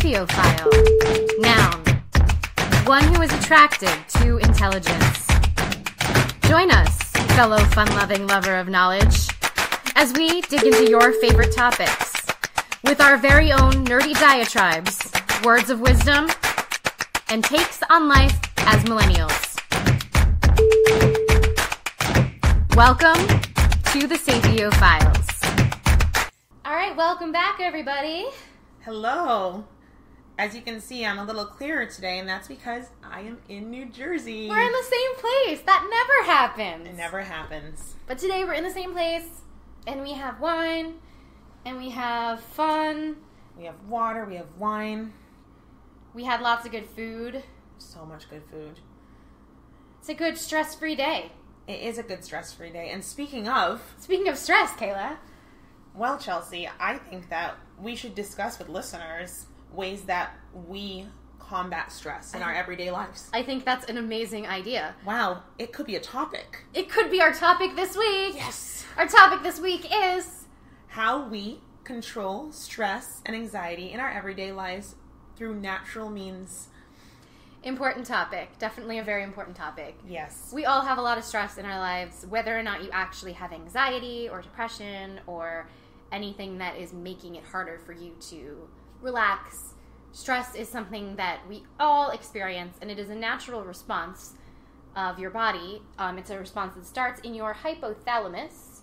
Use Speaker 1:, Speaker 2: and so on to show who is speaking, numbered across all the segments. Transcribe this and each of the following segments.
Speaker 1: Sapiophile. Noun. One who is attracted to intelligence. Join us, fellow fun loving lover of knowledge, as we dig into your favorite topics with our very own nerdy diatribes, words of wisdom, and takes on life as millennials. Welcome to the Sapio Files. All right, welcome back, everybody.
Speaker 2: Hello. As you can see, I'm a little clearer today, and that's because I am in New Jersey.
Speaker 1: We're in the same place. That never happens.
Speaker 2: It never happens.
Speaker 1: But today we're in the same place, and we have wine, and we have fun.
Speaker 2: We have water, we have wine,
Speaker 1: We had lots of good food.
Speaker 2: so much good food.
Speaker 1: It's a good stress free day.
Speaker 2: It is a good stress free day. And speaking of,
Speaker 1: Speaking of stress, Caela,
Speaker 2: well, Chelsea, I think that we should discuss with listeners ways that we combat stress in our everyday lives.
Speaker 1: I think that's an amazing idea.
Speaker 2: Wow, it could be a topic.
Speaker 1: It could be our topic this week.
Speaker 2: Yes.
Speaker 1: Our topic this week is
Speaker 2: How we control stress and anxiety in our everyday lives through natural means.
Speaker 1: important topic. Definitely a very important topic.
Speaker 2: Yes.
Speaker 1: We all have a lot of stress in our lives, whether or not you actually have anxiety or depression or anything that is making it harder for you to relax. Stress is something that we all experience, and it is a natural response of your body. Um, it's a response that starts in your hypothalamus,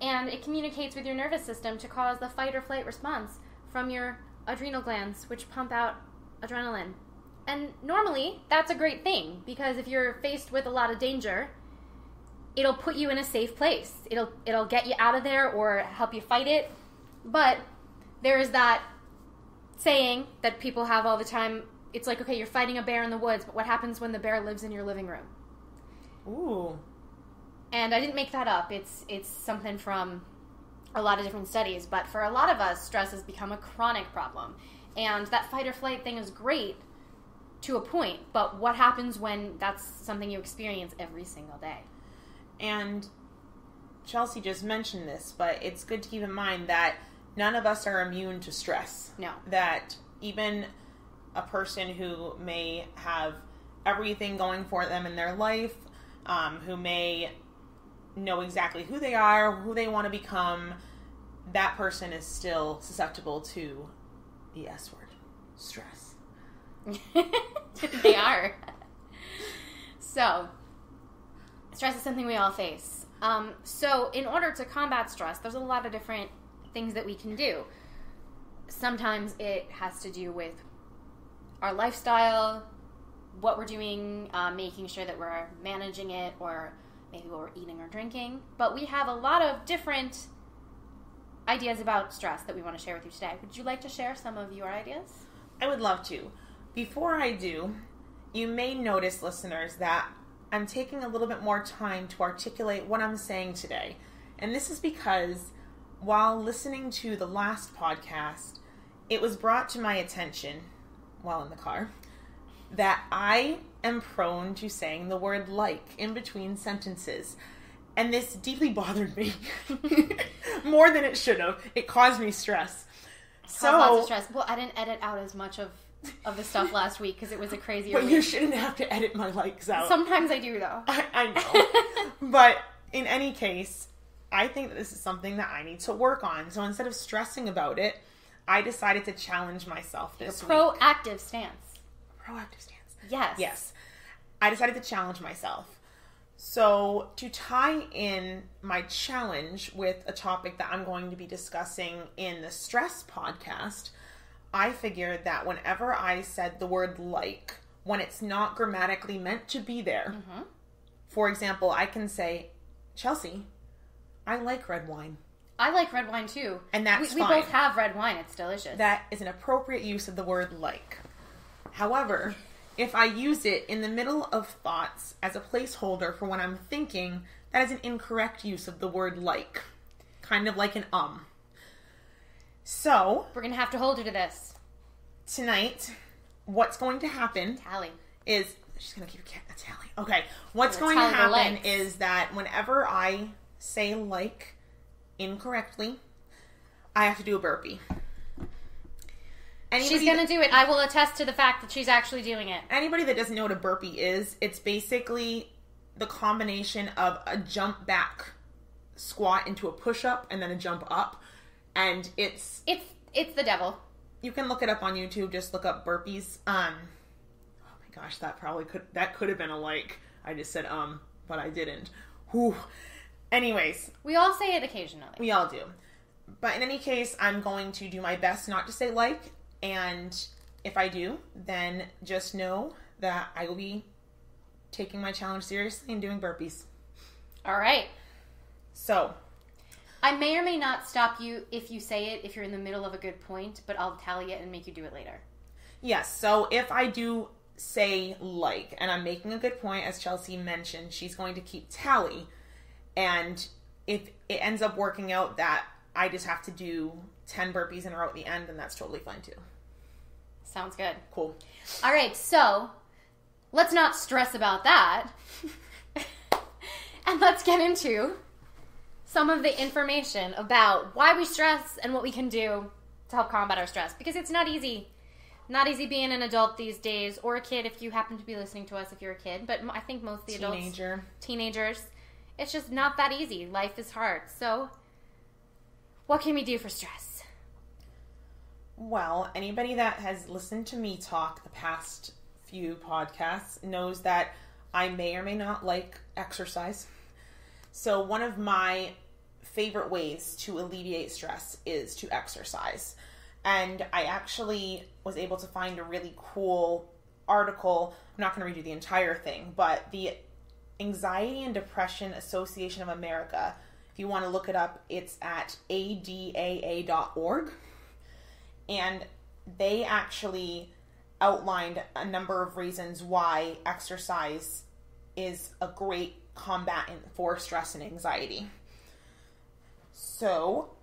Speaker 1: and it communicates with your nervous system to cause the fight or flight response from your adrenal glands, which pump out adrenaline. And normally, that's a great thing because if you're faced with a lot of danger, it'll put you in a safe place. It'll it'll get you out of there or help you fight it. But there is that saying that people have all the time. It's like, okay, you're fighting a bear in the woods, but what happens when the bear lives in your living room?
Speaker 2: Ooh.
Speaker 1: And I didn't make that up. It's it's something from a lot of different studies, but for a lot of us, stress has become a chronic problem. And that fight or flight thing is great to a point, but what happens when that's something you experience every single day?
Speaker 2: And Chelsea just mentioned this, but it's good to keep in mind that none of us are immune to stress.
Speaker 1: No.
Speaker 2: That even a person who may have everything going for them in their life, um, who may know exactly who they are, who they want to become, that person is still susceptible to the S word stress.
Speaker 1: they are. So, stress is something we all face. Um, so, in order to combat stress, there's a lot of different things that we can do. Sometimes it has to do with our lifestyle, what we're doing, uh, making sure that we're managing it, or maybe what we're eating or drinking. But we have a lot of different ideas about stress that we want to share with you today. Would you like to share some of your ideas?
Speaker 2: I would love to. Before I do, you may notice, listeners, that I'm taking a little bit more time to articulate what I'm saying today. And this is because while listening to the last podcast, it was brought to my attention while in the car that I am prone to saying the word like in between sentences. And this deeply bothered me more than it should have. It caused me stress.
Speaker 1: So lots of stress. Well, I didn't edit out as much of of the stuff last week because it was a crazier
Speaker 2: But
Speaker 1: week.
Speaker 2: you shouldn't have to edit my likes out.
Speaker 1: Sometimes I do though.
Speaker 2: I, I know. but in any case, I think that this is something that I need to work on. So instead of stressing about it, I decided to challenge myself this week.
Speaker 1: Proactive stance.
Speaker 2: Proactive stance.
Speaker 1: Yes.
Speaker 2: Yes. I decided to challenge myself. So, to tie in my challenge with a topic that I'm going to be discussing in the stress podcast, I figured that whenever I said the word like, when it's not grammatically meant to be there, mm-hmm. for example, I can say, Chelsea, I like red wine.
Speaker 1: I like red wine too.
Speaker 2: And that's
Speaker 1: we, we both have red wine. It's delicious.
Speaker 2: That is an appropriate use of the word like. However, if I use it in the middle of thoughts as a placeholder for when I'm thinking, that is an incorrect use of the word like. Kind of like an um. So,
Speaker 1: We're gonna have to hold you to this.
Speaker 2: tonight, what's going to happen
Speaker 1: Tally.
Speaker 2: is she's gonna keep a tally. Okay, what's going to happen is that whenever I say like incorrectly, I have to do a burpee. Anybody
Speaker 1: She's gonna
Speaker 2: that-
Speaker 1: do it. I will attest to the fact that she's actually doing it.
Speaker 2: anybody that doesn't know what a burpee is, it's basically the combination of a jump back squat into a push up and then a jump up. And it's
Speaker 1: It's it's the devil.
Speaker 2: you can look it up on YouTube, just look up burpees. Um oh my gosh, that probably could that could have been a like. I just said um, but I didn't. Whew. Anyways,
Speaker 1: We all say it occasionally.
Speaker 2: we all do. But in any case, I'm going to do my best not to say like, and if I do, then just know that I will be taking my challenge seriously and doing burpees.
Speaker 1: All right.
Speaker 2: So,
Speaker 1: I may or may not stop you if you say it if you're in the middle of a good point, but I'll tally it and make you do it later.
Speaker 2: yes, so if I do say like, and I'm making a good point, as Chelsea mentioned, she's going to keep tally. And if it ends up working out that I just have to do 10 burpees in a row at the end, then that's totally fine too.
Speaker 1: Sounds good.
Speaker 2: Cool.
Speaker 1: All right, so let's not stress about that. and let's get into some of the information about why we stress and what we can do to help combat our stress because it's not easy. Not easy being an adult these days or a kid if you happen to be listening to us if you're a kid, but I think most of the adults
Speaker 2: Teenager.
Speaker 1: teenagers, it's just not that easy. Life is hard. So, what can we do for stress?
Speaker 2: Well, anybody that has listened to me talk the past few podcasts knows that I may or may not like exercise. So, one of my favorite ways to alleviate stress is to exercise. And I actually was able to find a really cool article. I'm not going to read you the entire thing, but the Anxiety and Depression Association of America. If you want to look it up, it's at adaa.org and they actually outlined a number of reasons why exercise is a great combatant for stress and anxiety. So,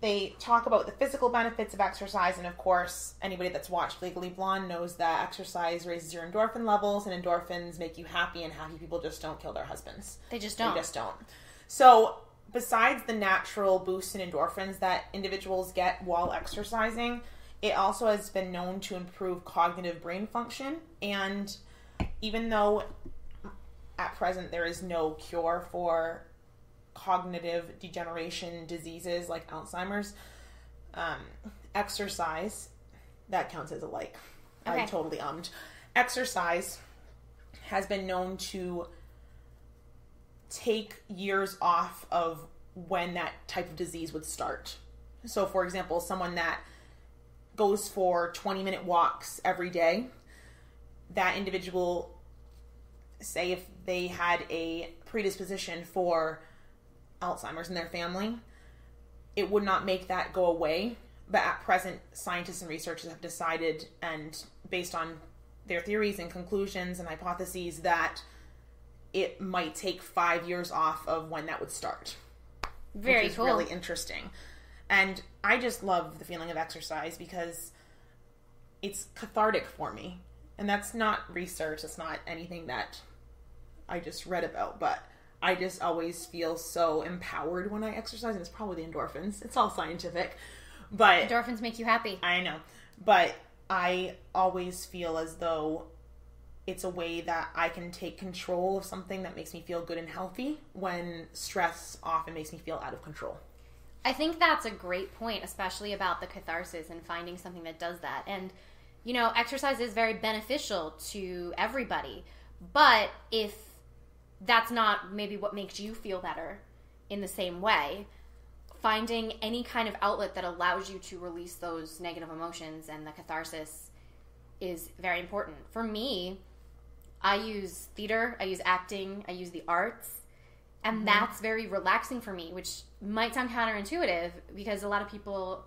Speaker 2: they talk about the physical benefits of exercise, and of course, anybody that's watched Legally Blonde knows that exercise raises your endorphin levels, and endorphins make you happy, and happy people just don't kill their husbands.
Speaker 1: They just don't.
Speaker 2: They just don't. So, besides the natural boost in endorphins that individuals get while exercising, it also has been known to improve cognitive brain function. And even though at present there is no cure for cognitive degeneration diseases like Alzheimer's, um, exercise that counts as a like. I
Speaker 1: Okay.
Speaker 2: totally ummed. Exercise has been known to take years off of when that type of disease would start. So, for example, someone that goes for 20 minute walks every day, that individual, say, if they had a predisposition for Alzheimer's in their family, it would not make that go away. But at present, scientists and researchers have decided, and based on their theories and conclusions and hypotheses, that it might take five years off of when that would start.
Speaker 1: Very
Speaker 2: which is
Speaker 1: cool.
Speaker 2: really interesting. And I just love the feeling of exercise because it's cathartic for me. And that's not research, it's not anything that I just read about, but I just always feel so empowered when I exercise, and it's probably the endorphins. It's all scientific. But
Speaker 1: Endorphins make you happy.
Speaker 2: I know. But I always feel as though it's a way that I can take control of something that makes me feel good and healthy when stress often makes me feel out of control.
Speaker 1: I think that's a great point, especially about the catharsis and finding something that does that. And, you know, exercise is very beneficial to everybody. But if that's not maybe what makes you feel better in the same way, finding any kind of outlet that allows you to release those negative emotions and the catharsis is very important. For me, I use theater, I use acting, I use the arts, and mm-hmm. that's very relaxing for me, which might sound counterintuitive because a lot of people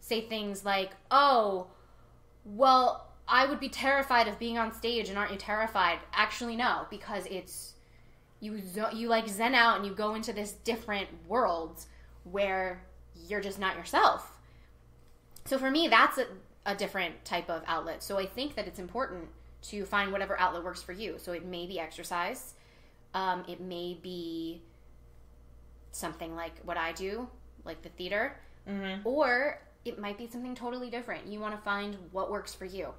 Speaker 1: say things like, "Oh, well, I would be terrified of being on stage, and aren't you terrified?" Actually, no, because it's you you like zen out and you go into this different world where you're just not yourself. So for me, that's a, a different type of outlet. So I think that it's important to find whatever outlet works for you. So it may be exercise, um, it may be something like what I do, like the theater,
Speaker 2: Mm-hmm.
Speaker 1: or it might be something totally different. You want to find what works for you.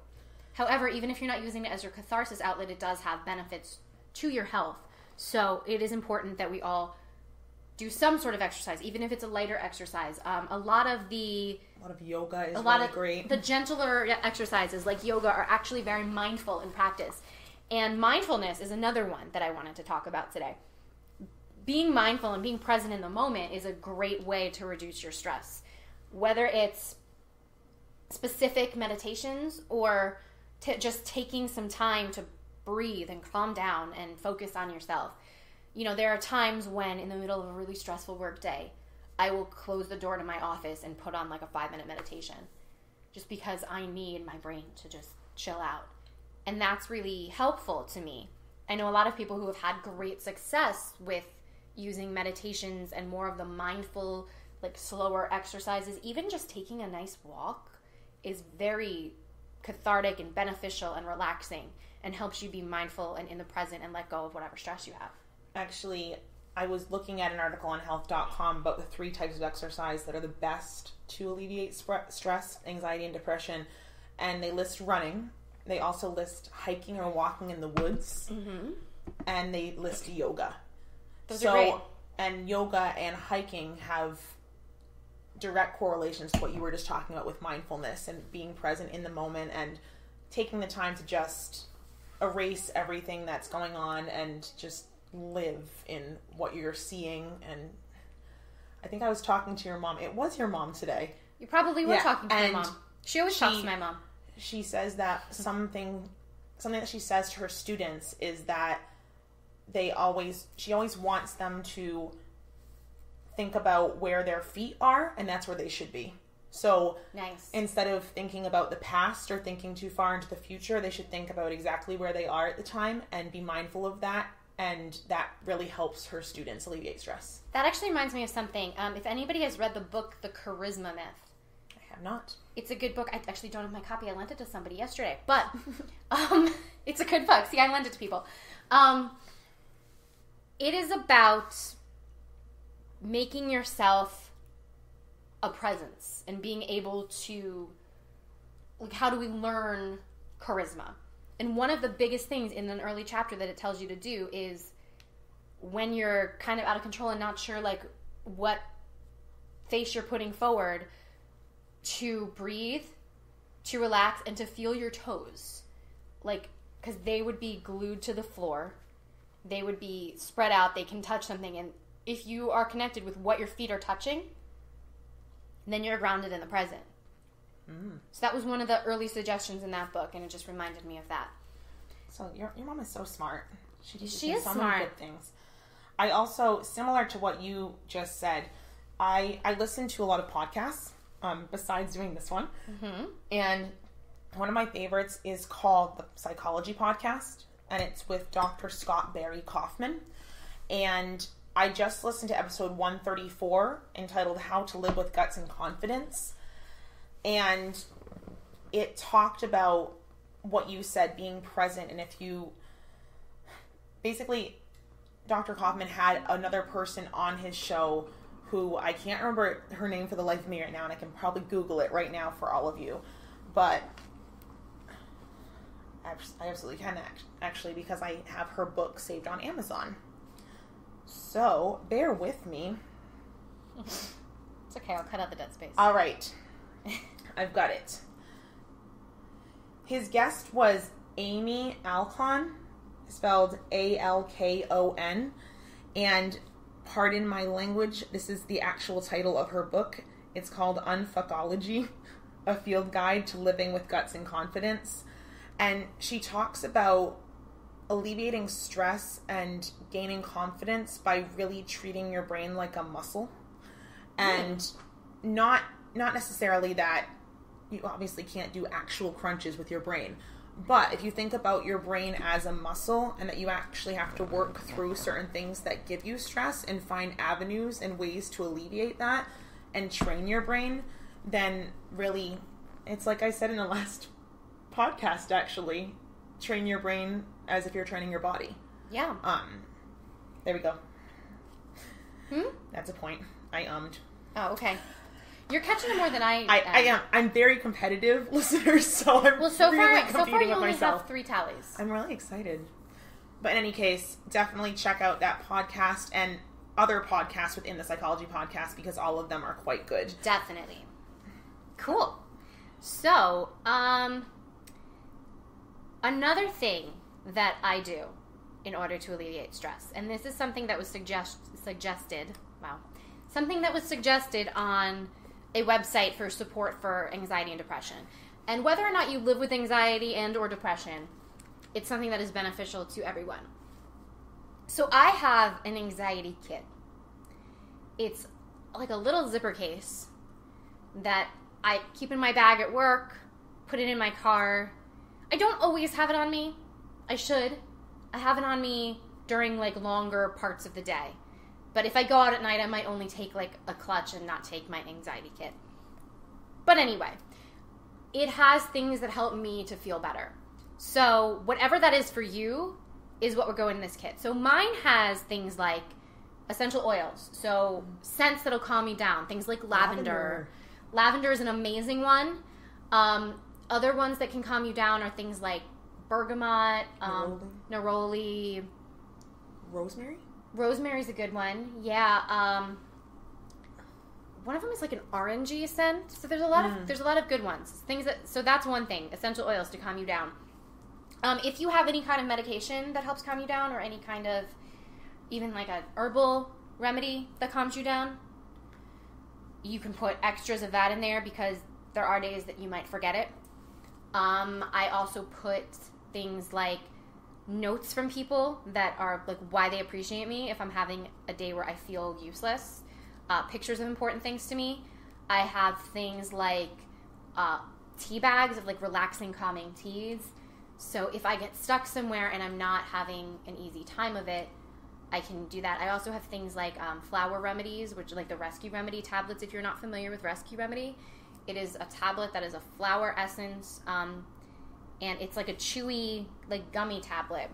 Speaker 1: However, even if you're not using it as your catharsis outlet, it does have benefits to your health. So it is important that we all do some sort of exercise, even if it's a lighter exercise. Um, a lot of the
Speaker 2: A lot of yoga is
Speaker 1: a lot
Speaker 2: really
Speaker 1: of
Speaker 2: great.
Speaker 1: the gentler exercises like yoga are actually very mindful in practice. And mindfulness is another one that I wanted to talk about today. Being mindful and being present in the moment is a great way to reduce your stress. Whether it's specific meditations or t- just taking some time to breathe and calm down and focus on yourself. You know, there are times when in the middle of a really stressful work day, I will close the door to my office and put on like a five minute meditation just because I need my brain to just chill out. And that's really helpful to me. I know a lot of people who have had great success with using meditations and more of the mindful, like slower exercises. Even just taking a nice walk is very cathartic and beneficial and relaxing and helps you be mindful and in the present and let go of whatever stress you have.
Speaker 2: Actually, I was looking at an article on health.com about the three types of exercise that are the best to alleviate stress, anxiety, and depression. And they list running. They also list hiking or walking in the woods.
Speaker 1: Mm-hmm.
Speaker 2: And they list yoga.
Speaker 1: Those
Speaker 2: so,
Speaker 1: are great.
Speaker 2: and yoga and hiking have direct correlations to what you were just talking about with mindfulness and being present in the moment and taking the time to just erase everything that's going on and just live in what you're seeing and I think I was talking to your mom. It was your mom today.
Speaker 1: You probably were
Speaker 2: Yeah,
Speaker 1: talking to
Speaker 2: and
Speaker 1: mom. She always
Speaker 2: she-
Speaker 1: talks to my mom.
Speaker 2: She says that something something that she says to her students is that they always she always wants them to think about where their feet are and that's where they should be. So
Speaker 1: Nice.
Speaker 2: instead of thinking about the past or thinking too far into the future, they should think about exactly where they are at the time and be mindful of that. And that really helps her students alleviate stress.
Speaker 1: That actually reminds me of something. Um, if anybody has read the book The Charisma Myth,
Speaker 2: I have not.
Speaker 1: it's a good book. I actually don't have my copy. I lent it to somebody yesterday, but um, it's a good book. See, I lend it to people. Um, it is about making yourself a presence and being able to like how do we learn charisma? And one of the biggest things in an early chapter that it tells you to do is when you're kind of out of control and not sure like what face you're putting forward to breathe to relax and to feel your toes. Like because they would be glued to the floor. They would be spread out. They can touch something. And if you are connected with what your feet are touching then you're grounded in the present
Speaker 2: Mm.
Speaker 1: so that was one of the early suggestions in that book and it just reminded me of that
Speaker 2: So your, your mom is so smart. She
Speaker 1: She is
Speaker 2: so
Speaker 1: smart.
Speaker 2: many good things. I also, similar to what you just said, I I listen to a lot of podcasts. Um, besides doing this one,
Speaker 1: mm-hmm.
Speaker 2: and one of my favorites is called the Psychology Podcast, and it's with Dr. Scott Barry Kaufman. And I just listened to episode 134 entitled How to Live with Guts and Confidence. And it talked about what you said being present, and if you basically, Dr. Kaufman had another person on his show who I can't remember her name for the life of me right now, and I can probably Google it right now for all of you. But I absolutely can actually because I have her book saved on Amazon. So bear with me.
Speaker 1: it's okay i'll cut out the dead space
Speaker 2: All right, I've got it. His guest was Amy Alkon, spelled A L K O N, and pardon my language, this is the actual title of her book. It's called Unfuckology, a field guide to living with guts and confidence. And she talks about alleviating stress and gaining confidence by really treating your brain like a muscle. And not not necessarily that you obviously can't do actual crunches with your brain. But if you think about your brain as a muscle and that you actually have to work through certain things that give you stress and find avenues and ways to alleviate that and train your brain, then really it's like I said in the last podcast actually, train your brain as if you're training your body.
Speaker 1: yeah
Speaker 2: Um there we go.
Speaker 1: hmm?
Speaker 2: That's a point. I ummed.
Speaker 1: oh okay You're catching it more than I.
Speaker 2: I, I am. I'm very competitive, listeners. So I'm
Speaker 1: Well, so
Speaker 2: really
Speaker 1: far, so far you only
Speaker 2: myself.
Speaker 1: have three tallies.
Speaker 2: I'm really excited. But in any case, definitely check out that podcast and other podcasts within the psychology podcast because all of them are quite good.
Speaker 1: Definitely. Cool. So, um, another thing that I do in order to alleviate stress, and this is something that was suggest- suggested. Wow, something that was suggested on a website for support for anxiety and depression. And whether or not you live with anxiety and or depression, it's something that is beneficial to everyone. So I have an anxiety kit. It's like a little zipper case that I keep in my bag at work, put it in my car. I don't always have it on me. I should. I have it on me during like longer parts of the day. But if I go out at night, I might only take like a clutch and not take my anxiety kit. But anyway, it has things that help me to feel better. So, whatever that is for you is what we're going in this kit. So, mine has things like essential oils, so scents that'll calm me down, things like lavender. Lavender is an amazing one. Um, other ones that can calm you down are things like bergamot, um, neroli.
Speaker 2: Rosemary?
Speaker 1: Rosemary's a good one. Yeah. Um, one of them is like an orangey scent. So there's a lot of there's a lot of good ones. Things that so that's one thing. Essential oils to calm you down. Um, if you have any kind of medication that helps calm you down, or any kind of even like a herbal remedy that calms you down, you can put extras of that in there because there are days that you might forget it. Um, I also put things like notes from people that are like why they appreciate me if I'm having a day where I feel useless. Uh, pictures of important things to me. I have things like uh, tea bags of like relaxing, calming teas. So if I get stuck somewhere and I'm not having an easy time of it, I can do that. I also have things like um, flower remedies, which are like the Rescue Remedy tablets. If you're not familiar with Rescue Remedy, it is a tablet that is a flower essence, um, and it's like a chewy, like gummy tablet.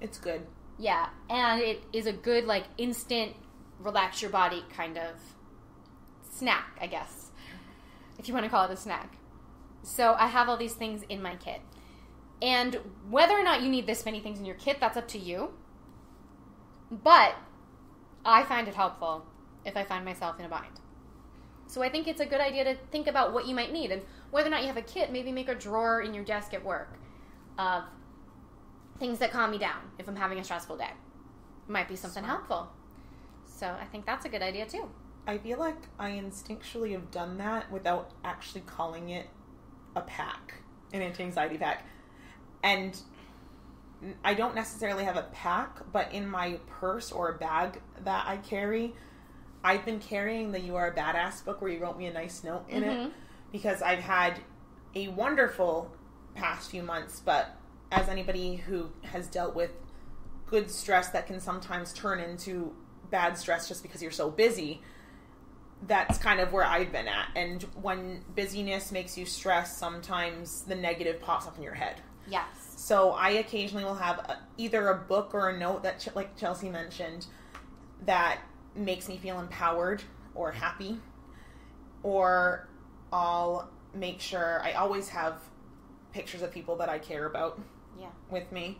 Speaker 2: It's good.
Speaker 1: Yeah, and it is a good like instant relax your body kind of snack, I guess, if you want to call it a snack. So I have all these things in my kit. And whether or not you need this many things in your kit, that's up to you. But I find it helpful if I find myself in a bind. So I think it's a good idea to think about what you might need and whether or not you have a kit, maybe make a drawer in your desk at work of things that calm me down if I'm having a stressful day. It Might be something
Speaker 2: Smart.
Speaker 1: helpful. So I think that's a good idea too.
Speaker 2: I feel like I instinctually have done that without actually calling it a pack, an anti-anxiety pack. And I don't necessarily have a pack, but in my purse or a bag that I carry, I've been carrying the You Are a Badass book where you wrote me a nice note in it
Speaker 1: Mhm.
Speaker 2: Because I've had a wonderful past few months, but as anybody who has dealt with good stress that can sometimes turn into bad stress just because you're so busy, that's kind of where I've been at. And when busyness makes you stress, sometimes the negative pops up in your head.
Speaker 1: Yes.
Speaker 2: So I occasionally will have a, either a book or a note that, Ch- like Chelsea mentioned, that makes me feel empowered or happy. Or I'll make sure I always have pictures of people that I care about
Speaker 1: Yeah.
Speaker 2: with me.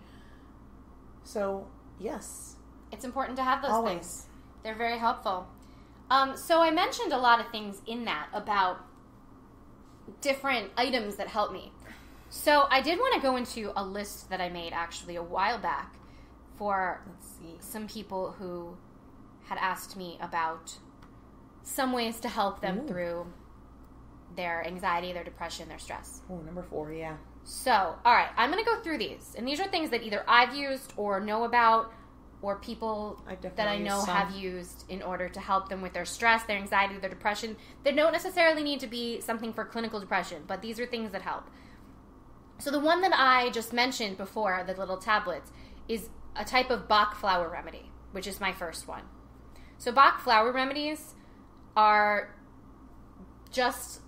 Speaker 2: So, yes,
Speaker 1: It's important to have those
Speaker 2: always.
Speaker 1: things. They're very helpful. Um, so I mentioned a lot of things in that about different items that help me. So I did want to go into a list that I made actually a while back for
Speaker 2: Let's see.
Speaker 1: some people who had asked me about some ways to help them
Speaker 2: Ooh.
Speaker 1: through their anxiety, their depression, their stress.
Speaker 2: Oh, number four, yeah.
Speaker 1: So, all right, I'm going to go through these. And these are things that either I've used or know about or people that I know
Speaker 2: some.
Speaker 1: have used in order to help them with their stress, their anxiety, their depression. They don't necessarily need to be something for clinical depression, but these are things that help. So the one that I just mentioned before, the little tablets, is a type of Bach flower remedy, which is my first one. So Bach flower remedies are just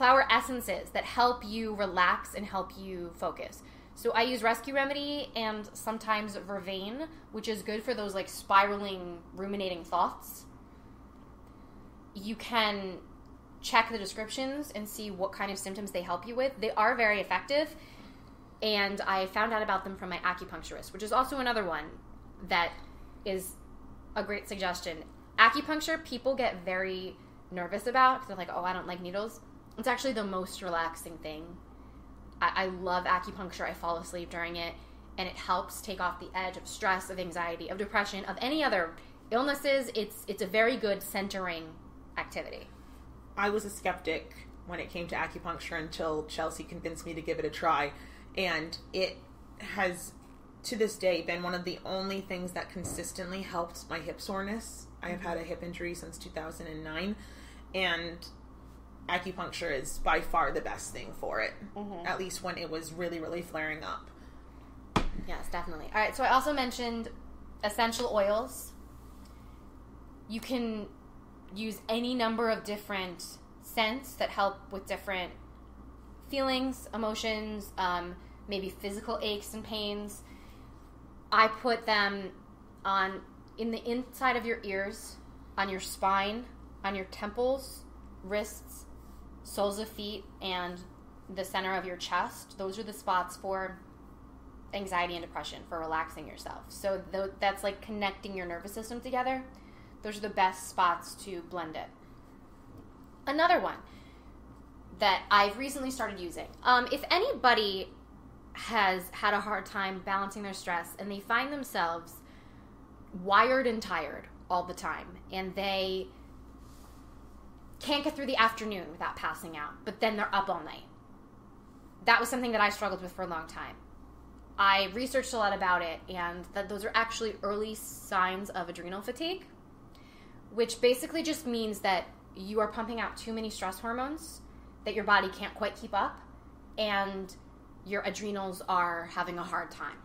Speaker 1: flower essences that help you relax and help you focus. So I use Rescue Remedy and sometimes Vervain, which is good for those like spiraling, ruminating thoughts. You can check the descriptions and see what kind of symptoms they help you with. They are very effective, and I found out about them from my acupuncturist, which is also another one that is a great suggestion. Acupuncture, people get very nervous about. They're like, oh, I don't like needles. It's actually the most relaxing thing. I, I love acupuncture. I fall asleep during it, and it helps take off the edge of stress, of anxiety, of depression, of any other illnesses. It's it's a very good centering activity.
Speaker 2: I was a skeptic when it came to acupuncture until Chelsea convinced me to give it a try, and it has to this day been one of the only things that consistently helped my hip soreness. I have had mm-hmm. a hip injury since 2009, and acupuncture is by far the best thing for it,
Speaker 1: Mhm.
Speaker 2: at least when it was really, really flaring up.
Speaker 1: Yes, definitely. All right, so I also mentioned essential oils. You can use any number of different scents that help with different feelings, emotions, um, maybe physical aches and pains. I put them on in the inside of your ears, on your spine, on your temples, wrists, soles of feet, and the center of your chest. Those are the spots for anxiety and depression for relaxing yourself. So th- that's like connecting your nervous system together. Those are the best spots to blend it. Another one that I've recently started using. Um, if anybody has had a hard time balancing their stress and they find themselves wired and tired all the time and they can't get through the afternoon without passing out, but then they're up all night. That was something that I struggled with for a long time. I researched a lot about it, and that those are actually early signs of adrenal fatigue, which basically just means that you are pumping out too many stress hormones that your body can't quite keep up, and your adrenals are having a hard time.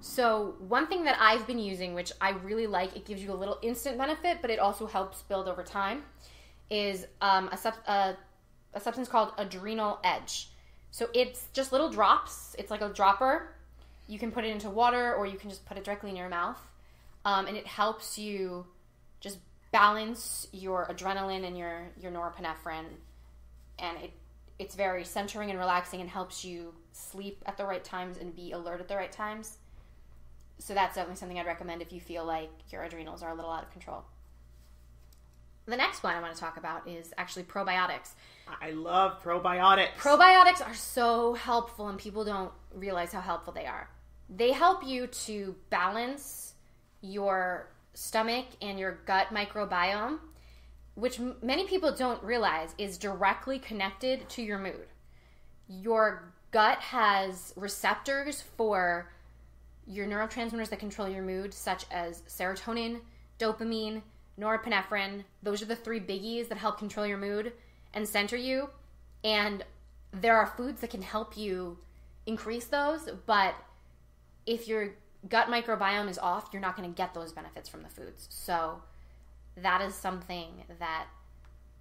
Speaker 1: So, one thing that I've been using, which I really like, it gives you a little instant benefit, but it also helps build over time, is um, a, sub- a, a substance called Adrenal Edge. So, it's just little drops, it's like a dropper. You can put it into water or you can just put it directly in your mouth. Um, and it helps you just balance your adrenaline and your your norepinephrine. And it it's very centering and relaxing and helps you sleep at the right times and be alert at the right times. So that's definitely something i'd recommend if you feel like your adrenals are a little out of control the next one i want to talk about is actually probiotics
Speaker 2: I love probiotics.
Speaker 1: Probiotics are so helpful, and people don't realize how helpful they are. They help you to balance your stomach and your gut microbiome, which m- many people don't realize is directly connected to your mood. Your gut has receptors for your neurotransmitters that control your mood, such as serotonin, dopamine, norepinephrine. Those are the three biggies that help control your mood and center you. And there are foods that can help you increase those, but if your gut microbiome is off, you're not going to get those benefits from the foods. So that is something that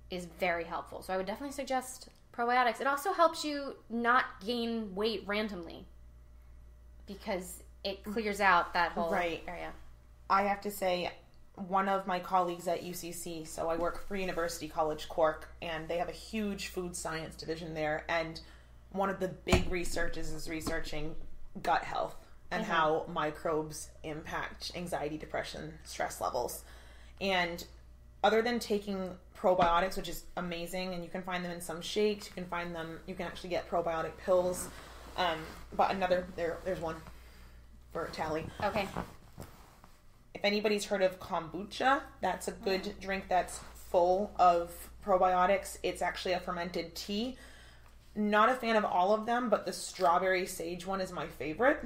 Speaker 1: is very helpful. So I would definitely suggest probiotics. It also helps you not gain weight randomly because it clears out that whole
Speaker 2: Right.
Speaker 1: area.
Speaker 2: I have to say, one of my colleagues at UCC, so I work for University College Cork, and they have a huge food science division there. And one of the big researches is researching gut health and how microbes impact anxiety, depression, stress levels. And other than taking probiotics, which is amazing, and you can find them in some shakes, you can find them, you can actually get probiotic pills. Um, but another, there, there's one for Tally
Speaker 1: Okay.
Speaker 2: If anybody's heard of kombucha, that's a mm. good drink that's full of probiotics. It's actually a fermented tea. Not a fan of all of them, but the strawberry sage one is my favorite.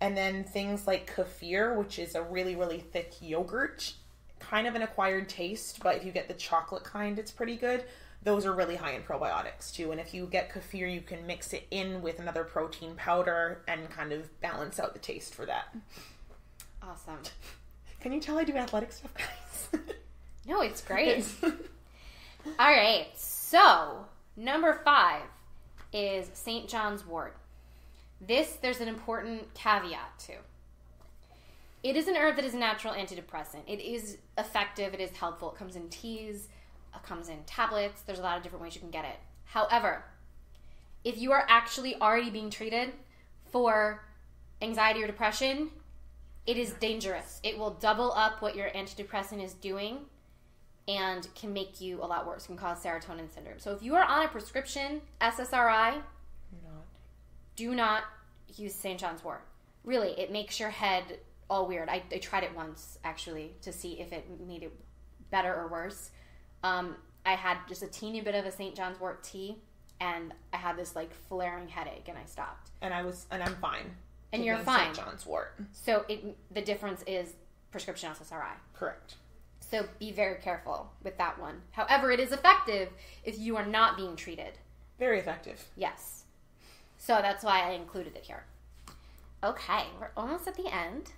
Speaker 2: And then things like kefir, which is a really, really thick yogurt, kind of an acquired taste, but if you get the chocolate kind, it's pretty good. Those are really high in probiotics too. And if you get kefir, you can mix it in with another protein powder and kind of balance out the taste for that.
Speaker 1: Awesome.
Speaker 2: Can you tell I do athletic stuff, guys?
Speaker 1: No, it's great. All right. So, number five is St. John's wort. This, there's an important caveat to. It is an herb that is a natural antidepressant. It is effective, it is helpful. It comes in teas, it comes in tablets. There's a lot of different ways you can get it. However, if you are actually already being treated for anxiety or depression, it is dangerous. It will double up what your antidepressant is doing and can make you a lot worse, can cause serotonin syndrome. So if you are on a prescription SSRI,
Speaker 2: Not.
Speaker 1: do not use St. John's wort. Really, it makes your head all weird. I, I tried it once actually to see if it made it better or worse. Um, I had just a teeny bit of a St. John's wort tea, and I had this like flaring headache, and I stopped.
Speaker 2: And I was, and I'm fine.
Speaker 1: And you're fine.
Speaker 2: St. John's wort.
Speaker 1: So it, the difference is prescription SSRI.
Speaker 2: Correct.
Speaker 1: So be very careful with that one. However, it is effective if you are not being treated.
Speaker 2: Very effective.
Speaker 1: Yes. So that's why I included it here. Okay, we're almost at the end.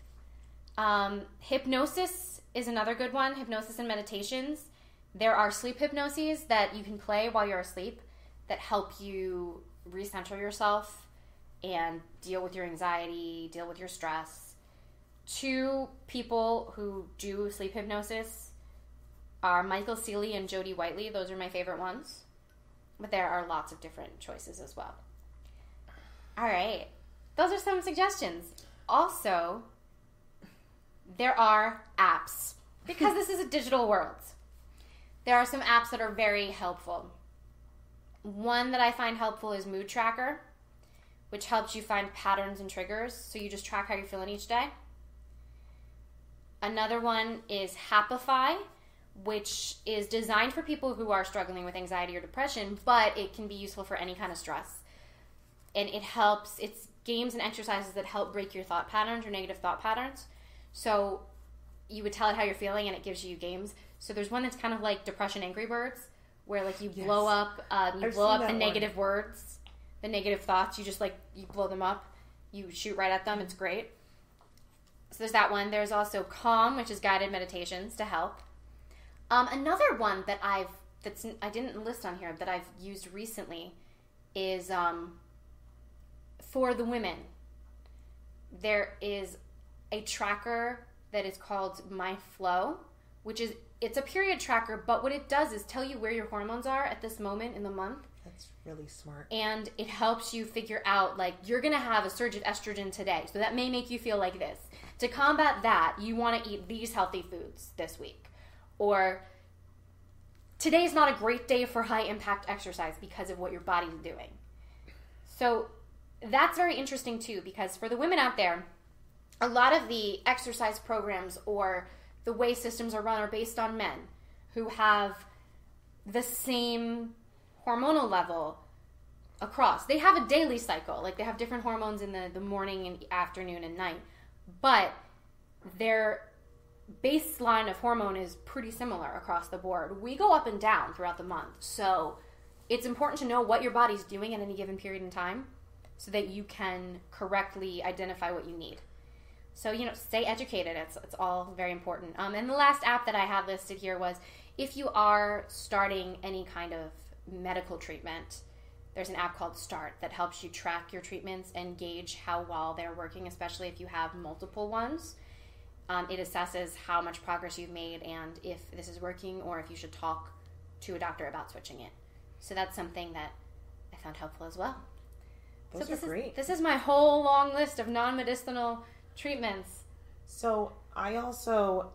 Speaker 1: Um, hypnosis is another good one. Hypnosis and meditations. There are sleep hypnoses that you can play while you're asleep that help you recenter yourself and deal with your anxiety, deal with your stress. Two people who do sleep hypnosis are Michael Sealey and Jody Whiteley. Those are my favorite ones. But there are lots of different choices as well. All right. Those are some suggestions. Also, there are apps because this is a digital world. There are some apps that are very helpful. One that I find helpful is Mood Tracker, which helps you find patterns and triggers so you just track how you're feeling each day. Another one is Happify, which is designed for people who are struggling with anxiety or depression, but it can be useful for any kind of stress. And it helps, it's games and exercises that help break your thought patterns or negative thought patterns. So you would tell it how you're feeling and it gives you games. So there's one that's kind of like Depression Angry Birds, where like you
Speaker 2: Yes.
Speaker 1: blow up, um, you
Speaker 2: I've
Speaker 1: blow up the
Speaker 2: one.
Speaker 1: negative words, the negative thoughts. You just like you blow them up, you shoot right at them. It's great. So there's that one. There's also Calm, which is guided meditations to help. Um, another one that I've that's I didn't list on here that I've used recently is um, for the women. There is a tracker that is called My Flow, which is it's a period tracker, but what it does is tell you where your hormones are at this moment in the month
Speaker 2: That's really smart.
Speaker 1: and it helps you figure out like you're gonna have a surge of estrogen today. So that may make you feel like this. To combat that you want to eat these healthy foods this week. Or today's not a great day for high impact exercise because of what your body's doing. So that's very interesting too because for the women out there a lot of the exercise programs or the way systems are run are based on men who have the same hormonal level across. They have a daily cycle, like they have different hormones in the, the morning and afternoon and night, but their baseline of hormone is pretty similar across the board. We go up and down throughout the month, so it's important to know what your body's doing at any given period in time so that you can correctly identify what you need. So, you know, stay educated. It's, it's all very important. Um, and the last app that I had listed here was if you are starting any kind of medical treatment, there's an app called Start that helps you track your treatments and gauge how well they're working, especially if you have multiple ones. Um, it assesses how much progress you've made and if this is working or if you should talk to a doctor about switching it. So that's something that I found helpful as well.
Speaker 2: Those
Speaker 1: so this
Speaker 2: are great.
Speaker 1: Is, this is my whole long list of non-medicinal treatments.
Speaker 2: So I also,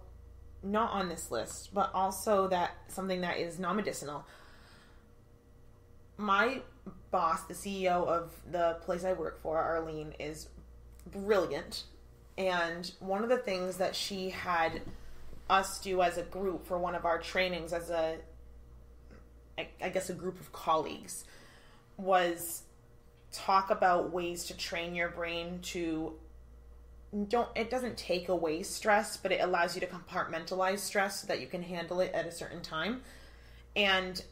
Speaker 2: not on this list, but also that something that is non-medicinal. My boss, the CEO of the place I work for, Arlene, is brilliant. And one of the things that she had us do as a group for one of our trainings, as a, I, guess, a group of colleagues, was talk about ways to train your brain to don't it doesn't take away stress but it allows you to compartmentalize stress so that you can handle it at a certain time and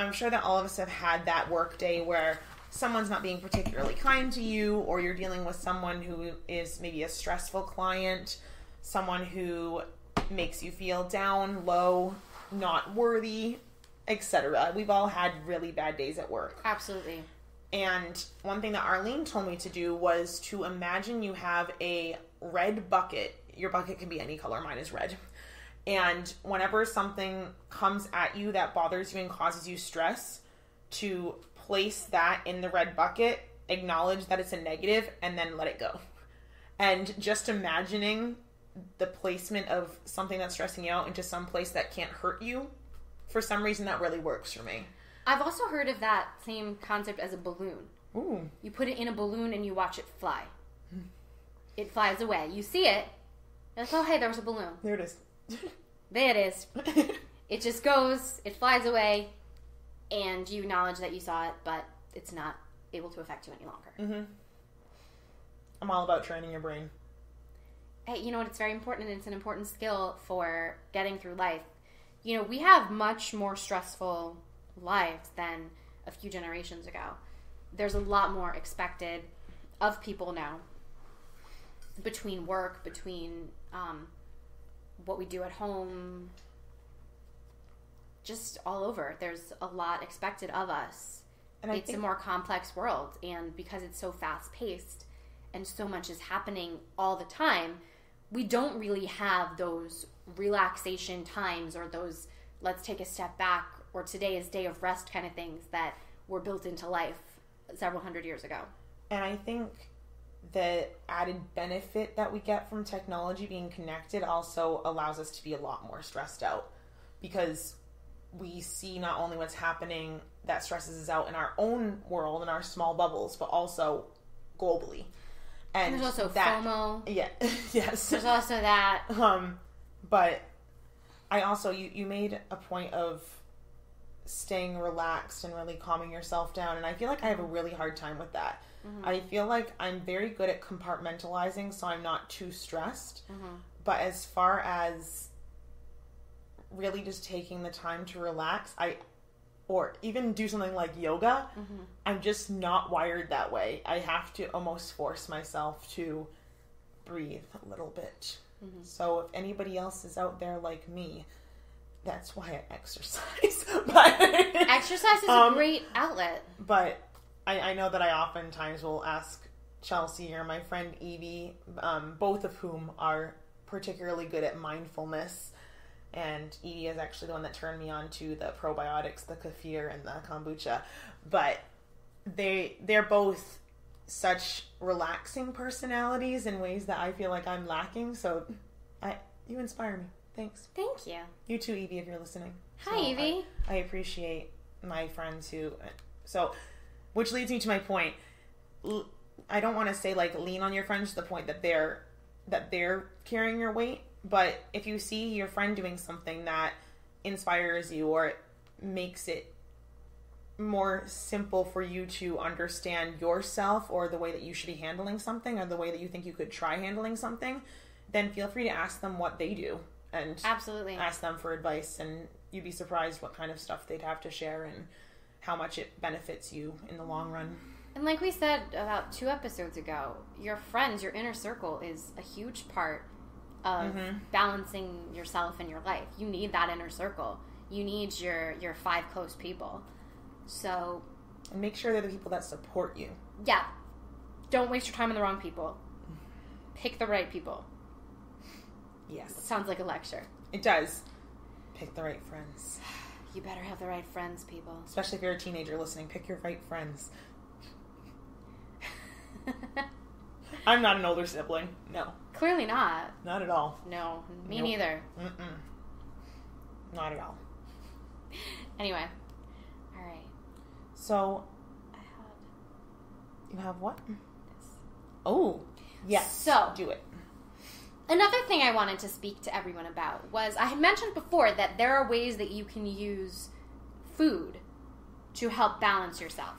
Speaker 2: i'm sure that all of us have had that work day where someone's not being particularly kind to you or you're dealing with someone who is maybe a stressful client someone who makes you feel down low not worthy etc we've all had really bad days at work
Speaker 1: Absolutely.
Speaker 2: and one thing that Arlene told me to do was to imagine you have a red bucket. Your bucket can be any color, mine is red. And whenever something comes at you that bothers you and causes you stress, to place that in the red bucket, acknowledge that it's a negative, and then let it go. And just imagining the placement of something that's stressing you out into some place that can't hurt you, for some reason, that really works for me.
Speaker 1: I've also heard of that same concept as a balloon.
Speaker 2: Ooh.
Speaker 1: You put it in a balloon and you watch it fly. It flies away. You see it. You're like, oh, hey, there was a balloon.
Speaker 2: There it is.
Speaker 1: There it is. It just goes, it flies away, and you acknowledge that you saw it, but it's not able to affect you any longer.
Speaker 2: hmm I'm all about training your brain.
Speaker 1: Hey, you know what? It's very important, and it's an important skill for getting through life. You know, we have much more stressful lives than a few generations ago. There's a lot more expected of people now between work, between um, what we do at home, just all over. There's a lot expected of us.
Speaker 2: And
Speaker 1: it's a more complex world, and because it's so fast paced and so much is happening all the time, we don't really have those relaxation times or those let's take a step back or today is day of rest kind of things that were built into life several hundred years ago.
Speaker 2: And I think the added benefit that we get from technology being connected also allows us to be a lot more stressed out because we see not only what's happening that stresses us out in our own world, in our small bubbles, but also globally. And,
Speaker 1: And there's also
Speaker 2: that,
Speaker 1: FOMO.
Speaker 2: Yeah, yes.
Speaker 1: There's also that.
Speaker 2: Um, but I also you you made a point of staying relaxed and really calming yourself down, and I feel like I have a really hard time with that. Mm-hmm. I feel like I'm very good at compartmentalizing, so I'm not too stressed. Mm-hmm. But as far as really just taking the time to relax, I or even do something like yoga, mm-hmm. I'm just not wired that way. I have to almost force myself to breathe a little bit. So if anybody else is out there like me, that's why I exercise. but
Speaker 1: Exercise is
Speaker 2: Um,
Speaker 1: a great outlet.
Speaker 2: but I, I know that I oftentimes will ask Chelsea or my friend Evie, um, both of whom are particularly good at mindfulness. And Evie is actually the one that turned me on to the probiotics, the kefir and the kombucha. But they they're both such relaxing personalities in ways that I feel like I'm lacking. So I you inspire me. Thanks.
Speaker 1: Thank you.
Speaker 2: You too, Evie, if you're listening.
Speaker 1: Hi,
Speaker 2: So, I-
Speaker 1: Evie.
Speaker 2: I appreciate my friends who. So, which leads me to my point. I don't want to say like lean on your friends to the point that they're that they're carrying your weight, but if you see your friend doing something that inspires you or makes it more simple for you to understand yourself or the way that you should be handling something or the way that you think you could try handling something, then feel free to ask them what they do and
Speaker 1: Absolutely.
Speaker 2: ask them for advice and you'd be surprised what kind of stuff they'd have to share and how much it benefits you in the long run.
Speaker 1: And like we said about two episodes ago, your friends, your inner circle is a huge part of mm-hmm. balancing yourself and your life. You need that inner circle. You need your your five close people. So,
Speaker 2: And make sure they're the people that support you.
Speaker 1: yeah. Don't waste your time on the wrong people. Pick the right people.
Speaker 2: Yes.
Speaker 1: Sounds like a lecture.
Speaker 2: It does. Pick the right friends.
Speaker 1: You better have the right friends, people.
Speaker 2: Especially if you're a teenager listening, pick your right friends. I'm not an older sibling. No,
Speaker 1: Clearly not.
Speaker 2: not at all.
Speaker 1: No, me
Speaker 2: Nope.
Speaker 1: neither.
Speaker 2: Mm-mm. Not at all.
Speaker 1: Anyway. All right.
Speaker 2: So,
Speaker 1: I had
Speaker 2: you have what?
Speaker 1: this.
Speaker 2: Oh, yes.
Speaker 1: So-
Speaker 2: do it.
Speaker 1: Another thing I wanted to speak to everyone about was I had mentioned before that there are ways that you can use food to help balance yourself.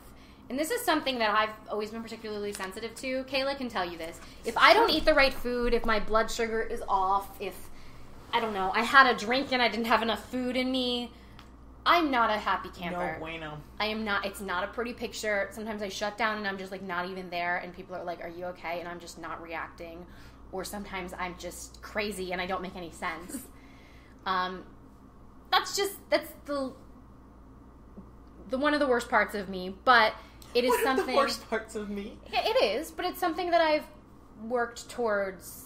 Speaker 1: And this is something that I've always been particularly sensitive to. Caela can tell you this. If I don't eat the right food, if my blood sugar is off, if I don't know, I had a drink and I didn't have enough food in me, I'm not a happy camper.
Speaker 2: No bueno.
Speaker 1: I am not. It's not a pretty picture. Sometimes I shut down and I'm just like not even there, and people are like, "Are you okay?" And I'm just not reacting. Or sometimes I'm just crazy and I don't make any sense. um, that's just that's the the one of the worst parts of me. But it is
Speaker 2: One of
Speaker 1: something.
Speaker 2: the worst parts of me.
Speaker 1: Yeah, It is, but it's something that I've worked towards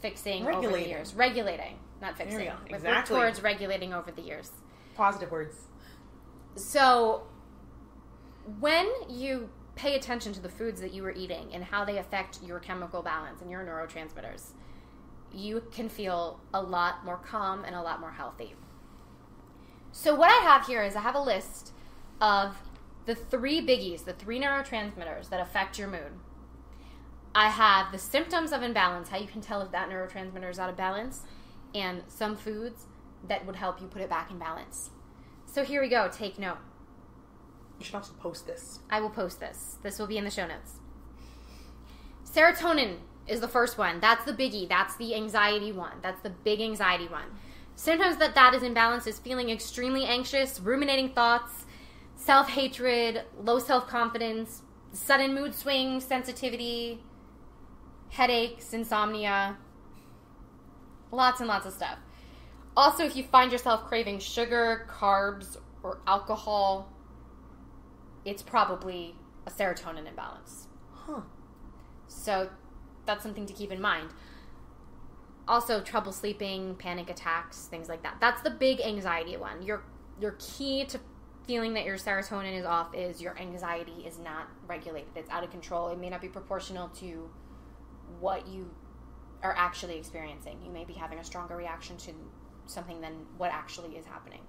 Speaker 1: fixing over the years. Regulating, not
Speaker 2: There we
Speaker 1: fixing.
Speaker 2: go.
Speaker 1: We've worked
Speaker 2: Exactly.
Speaker 1: towards regulating over the years.
Speaker 2: Positive words.
Speaker 1: So, when you pay attention to the foods that you are eating and how they affect your chemical balance and your neurotransmitters, you can feel a lot more calm and a lot more healthy. So, what I have here is I have a list of the three biggies, the three neurotransmitters that affect your mood. I have the symptoms of imbalance, how you can tell if that neurotransmitter is out of balance, and some foods that would help you put it back in balance. So here we go. Take note.
Speaker 2: You should also post this.
Speaker 1: I will post this. This will be in the show notes. Serotonin is the first one. That's the biggie. That's the anxiety one. That's the big anxiety one. Symptoms that that is imbalanced is feeling extremely anxious, ruminating thoughts, self hatred, low self confidence, sudden mood swings, sensitivity, headaches, insomnia, lots and lots of stuff. Also, if you find yourself craving sugar, carbs, or alcohol, it's probably a serotonin imbalance.
Speaker 2: Huh.
Speaker 1: So that's something to keep in mind. Also, trouble sleeping, panic attacks, things like that. That's the big anxiety one. Your your key to feeling that your serotonin is off is your anxiety is not regulated. It's out of control. It may not be proportional to what you are actually experiencing. You may be having a stronger reaction to something than what actually is happening.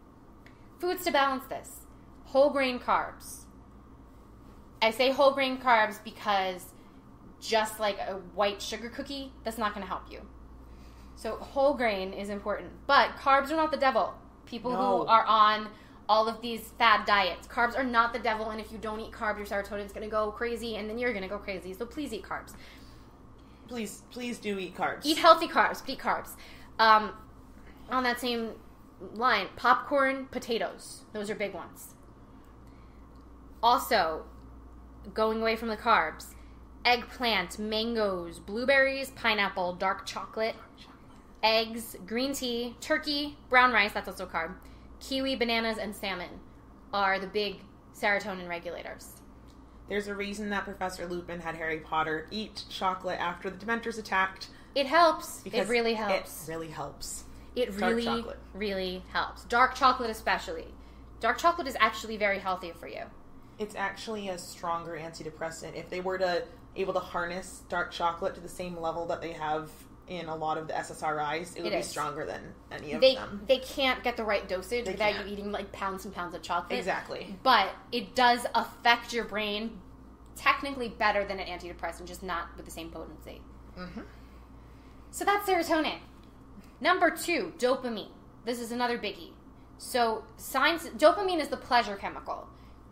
Speaker 1: Foods to balance this. Whole grain carbs. I say whole grain carbs because just like a white sugar cookie, that's not going to help you. So whole grain is important, but carbs are not the devil. People
Speaker 2: No.
Speaker 1: who are on all of these fad diets, carbs are not the devil, and if you don't eat carbs, your serotonin is going to go crazy, and then you're going to go crazy. So please eat carbs.
Speaker 2: Please, please do eat carbs.
Speaker 1: Eat healthy carbs. Eat carbs. Um, on that same line, popcorn, potatoes. Those are big ones. Also, going away from the carbs, eggplant, mangoes, blueberries, pineapple, dark chocolate, eggs, green tea, turkey, brown rice, that's also a carb, kiwi, bananas, and salmon are the big serotonin regulators.
Speaker 2: There's a reason that Professor Lupin had Harry Potter eat chocolate after the Dementors attacked.
Speaker 1: It helps. It really helps.
Speaker 2: It really helps.
Speaker 1: It
Speaker 2: Dark
Speaker 1: really,
Speaker 2: chocolate.
Speaker 1: really helps. Dark chocolate, especially. Dark chocolate is actually very healthy for you.
Speaker 2: It's actually a stronger antidepressant. If they were to able to harness dark chocolate to the same level that they have in a lot of the SSRIs, it would
Speaker 1: It
Speaker 2: be stronger than any of
Speaker 1: They
Speaker 2: them.
Speaker 1: they can't get the right dosage
Speaker 2: They
Speaker 1: without
Speaker 2: can't.
Speaker 1: you eating like pounds and pounds of chocolate.
Speaker 2: Exactly.
Speaker 1: But it does affect your brain technically better than an antidepressant, just not with the same potency.
Speaker 2: hmm
Speaker 1: So that's serotonin. Number two, dopamine. This is another biggie. So science dopamine is the pleasure chemical.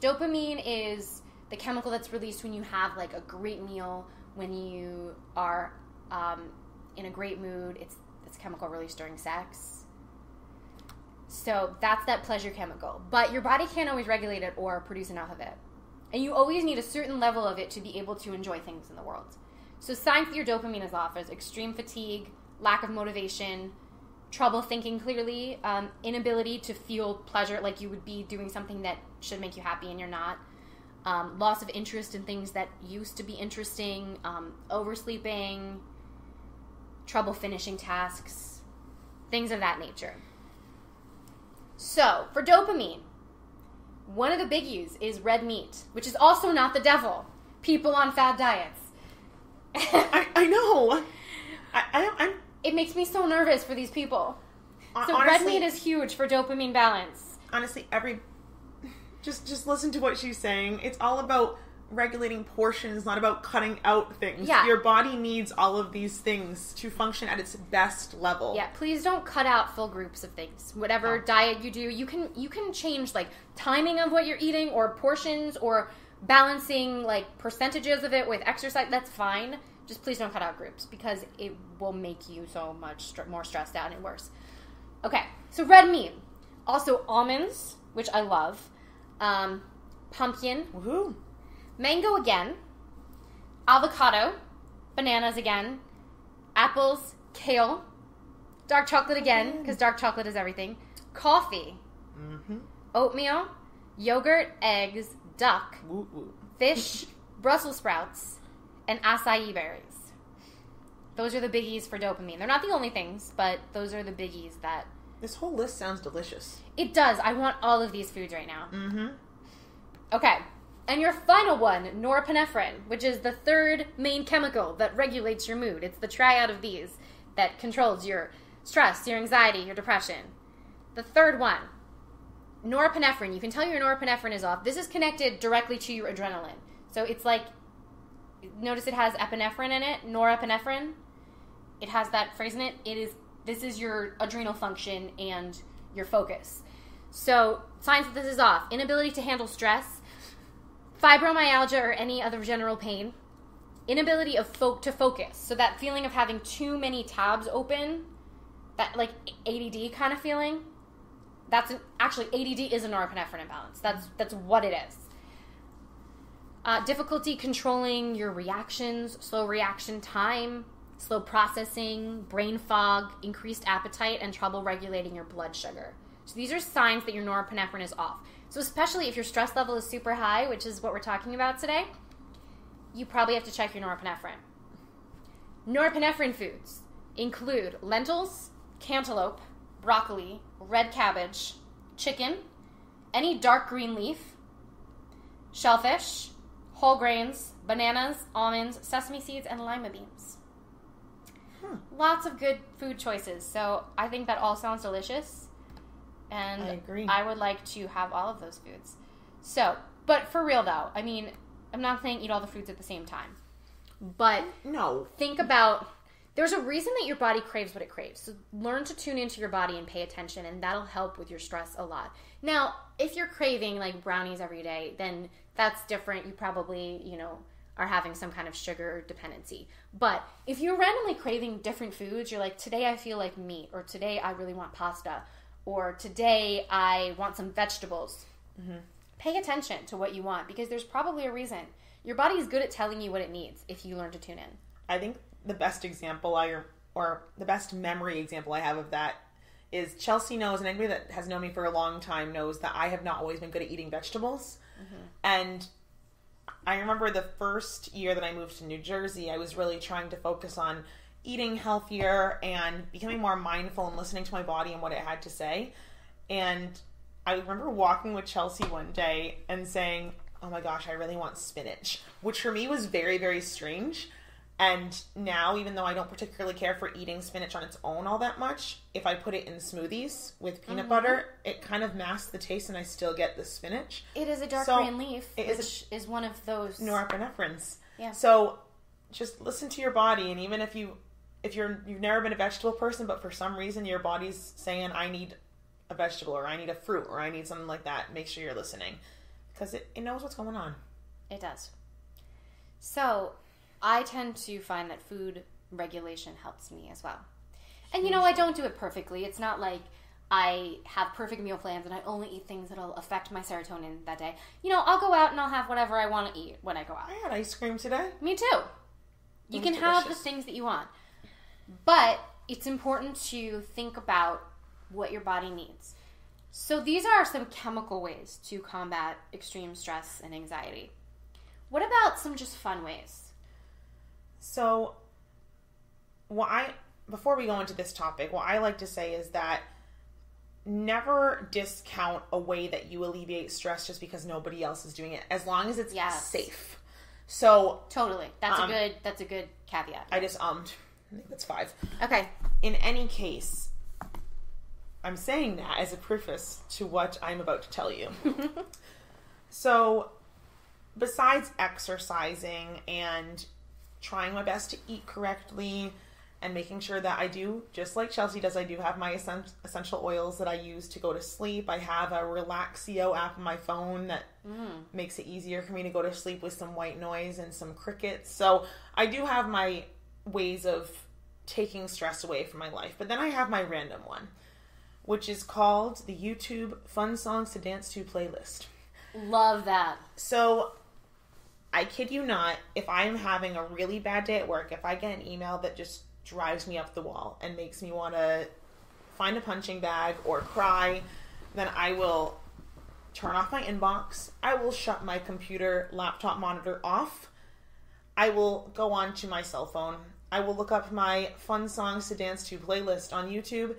Speaker 1: Dopamine is the chemical that's released when you have like a great meal, when you are um, in a great mood. It's a chemical released during sex. So that's that pleasure chemical. But your body can't always regulate it or produce enough of it. And you always need a certain level of it to be able to enjoy things in the world. So signs that your dopamine is off is extreme fatigue, lack of motivation, trouble thinking clearly, um, inability to feel pleasure like you would be doing something that should make you happy and you're not, um, loss of interest in things that used to be interesting, um, oversleeping, trouble finishing tasks, things of that nature. So, for dopamine, one of the biggies is red meat, which is also not the devil. People on fad diets.
Speaker 2: I, I know. I, I, I'm
Speaker 1: it makes me so nervous for these people. So
Speaker 2: honestly,
Speaker 1: red meat is huge for dopamine balance.
Speaker 2: honestly every. Just just listen to what she's saying. It's all about regulating portions, not about cutting out things.
Speaker 1: Yeah.
Speaker 2: Your body needs all of these things to function at its best level.
Speaker 1: Yeah, please don't cut out full groups of things. Whatever
Speaker 2: Oh.
Speaker 1: diet you do, you can you can change like timing of what you're eating or portions or balancing like percentages of it with exercise. That's fine. Just please don't cut out groups because it will make you so much str- more stressed out and worse. Okay, so red meat, also almonds, which I love, um, pumpkin,
Speaker 2: Woohoo.
Speaker 1: mango again, avocado, bananas again, apples, kale, dark chocolate again, because dark chocolate is everything, coffee,
Speaker 2: Mm-hmm.
Speaker 1: oatmeal, yogurt, eggs, duck,
Speaker 2: Woo woo.
Speaker 1: fish, Brussels sprouts, and acai berries. Those are the biggies for dopamine. They're not the only things, but those are the biggies that
Speaker 2: This whole list sounds delicious.
Speaker 1: it does. I want all of these foods right now.
Speaker 2: Mm-hmm.
Speaker 1: Okay. And your final one, norepinephrine, which is the third main chemical that regulates your mood. It's the triad of these that controls your stress, your anxiety, your depression. The third one, norepinephrine. You can tell your norepinephrine is off. This is connected directly to your adrenaline. So it's like, notice it has epinephrine in it, norepinephrine. It has that phrase in it. It is, this is your adrenal function and your focus. So, signs that this is off inability to handle stress, fibromyalgia or any other general pain, inability of folk to focus. So, that feeling of having too many tabs open, that like ADD kind of feeling, that's an, actually ADD is a norepinephrine imbalance. That's that's what it is. Uh, difficulty controlling your reactions, slow reaction time, slow processing, brain fog, increased appetite, and trouble regulating your blood sugar. So these are signs that your norepinephrine is off. So especially if your stress level is super high, which is what we're talking about today, you probably have to check your norepinephrine. Norepinephrine foods include lentils, cantaloupe, broccoli, red cabbage, chicken, any dark green leaf, shellfish, whole grains, bananas, almonds, sesame seeds, and lima beans.
Speaker 2: Hmm.
Speaker 1: Lots of good food choices. So I think that all sounds delicious. And
Speaker 2: I agree.
Speaker 1: I would like to have all of those foods. So, but for real though, I mean, I'm not saying eat all the foods at the same time. But
Speaker 2: No.
Speaker 1: think about there's a reason that your body craves what it craves. So learn to tune into your body and pay attention, and that'll help with your stress a lot. Now, if you're craving like brownies every day, then that's different. You probably, you know, are having some kind of sugar dependency. But if you're randomly craving different foods, you're like, today I feel like meat, or today I really want pasta, or today I want some vegetables. Mm-hmm. Pay attention to what you want because there's probably a reason. Your body is good at telling you what it needs if you learn to tune in.
Speaker 2: I think the best example I or the best memory example I have of that is Chelsea knows, and anybody that has known me for a long time knows that I have not always been good at eating vegetables. Mm-hmm. And I remember the first year that I moved to New Jersey, I was really trying to focus on eating healthier and becoming more mindful and listening to my body and what it had to say. And I remember walking with Chelsea one day and saying, Oh my gosh, I really want spinach, which for me was very, very strange. And now, even though I don't particularly care for eating spinach on its own all that much, if I put it in smoothies with peanut mm-hmm. butter, it kind of masks the taste and I still get the spinach.
Speaker 1: It is a dark
Speaker 2: So,
Speaker 1: green leaf,
Speaker 2: it
Speaker 1: which
Speaker 2: is
Speaker 1: is, one of those.
Speaker 2: norepinephrines.
Speaker 1: Yeah.
Speaker 2: So just listen to your body and even if you if you're you've never been a vegetable person but for some reason your body's saying I need a vegetable or I need a fruit or I need something like that, make sure you're listening because it, it knows what's going on.
Speaker 1: It does. So, I tend to find that food regulation helps me as well. And you know, I don't do it perfectly. It's not like I have perfect meal plans and I only eat things that'll affect my serotonin that day. You know, I'll go out and I'll have whatever I want to eat when I go out.
Speaker 2: I had ice cream today.
Speaker 1: Me too. You can
Speaker 2: was
Speaker 1: have the things that you want. But it's important to think about what your body needs. So these are some chemical ways to combat extreme stress and anxiety. What about some just fun ways?
Speaker 2: So what I before we go into this topic, what I like to say is that never discount a way that you alleviate stress just because nobody else is doing it as long as it's
Speaker 1: Yes.
Speaker 2: safe. So
Speaker 1: Totally. That's
Speaker 2: Um,
Speaker 1: a good that's a good caveat.
Speaker 2: I just ummed. I think that's five.
Speaker 1: okay.
Speaker 2: In any case, I'm saying that as a preface to what I'm about to tell you. so, besides exercising and trying my best to eat correctly and making sure that I do, just like Chelsea does, I do have my essential oils that I use to go to sleep. I have a Relaxio app on my phone that mm. makes it easier for me to go to sleep with some white noise and some crickets. So, I do have my ways of taking stress away from my life. But then I have my random one, which is called the YouTube Fun Songs to Dance to playlist.
Speaker 1: Love that.
Speaker 2: So, I kid you not, if I am having a really bad day at work, if I get an email that just drives me up the wall and makes me want to find a punching bag or cry, then I will turn off my inbox. I will shut my computer, laptop monitor off. I will go on to my cell phone. I will look up my fun songs to dance to playlist on YouTube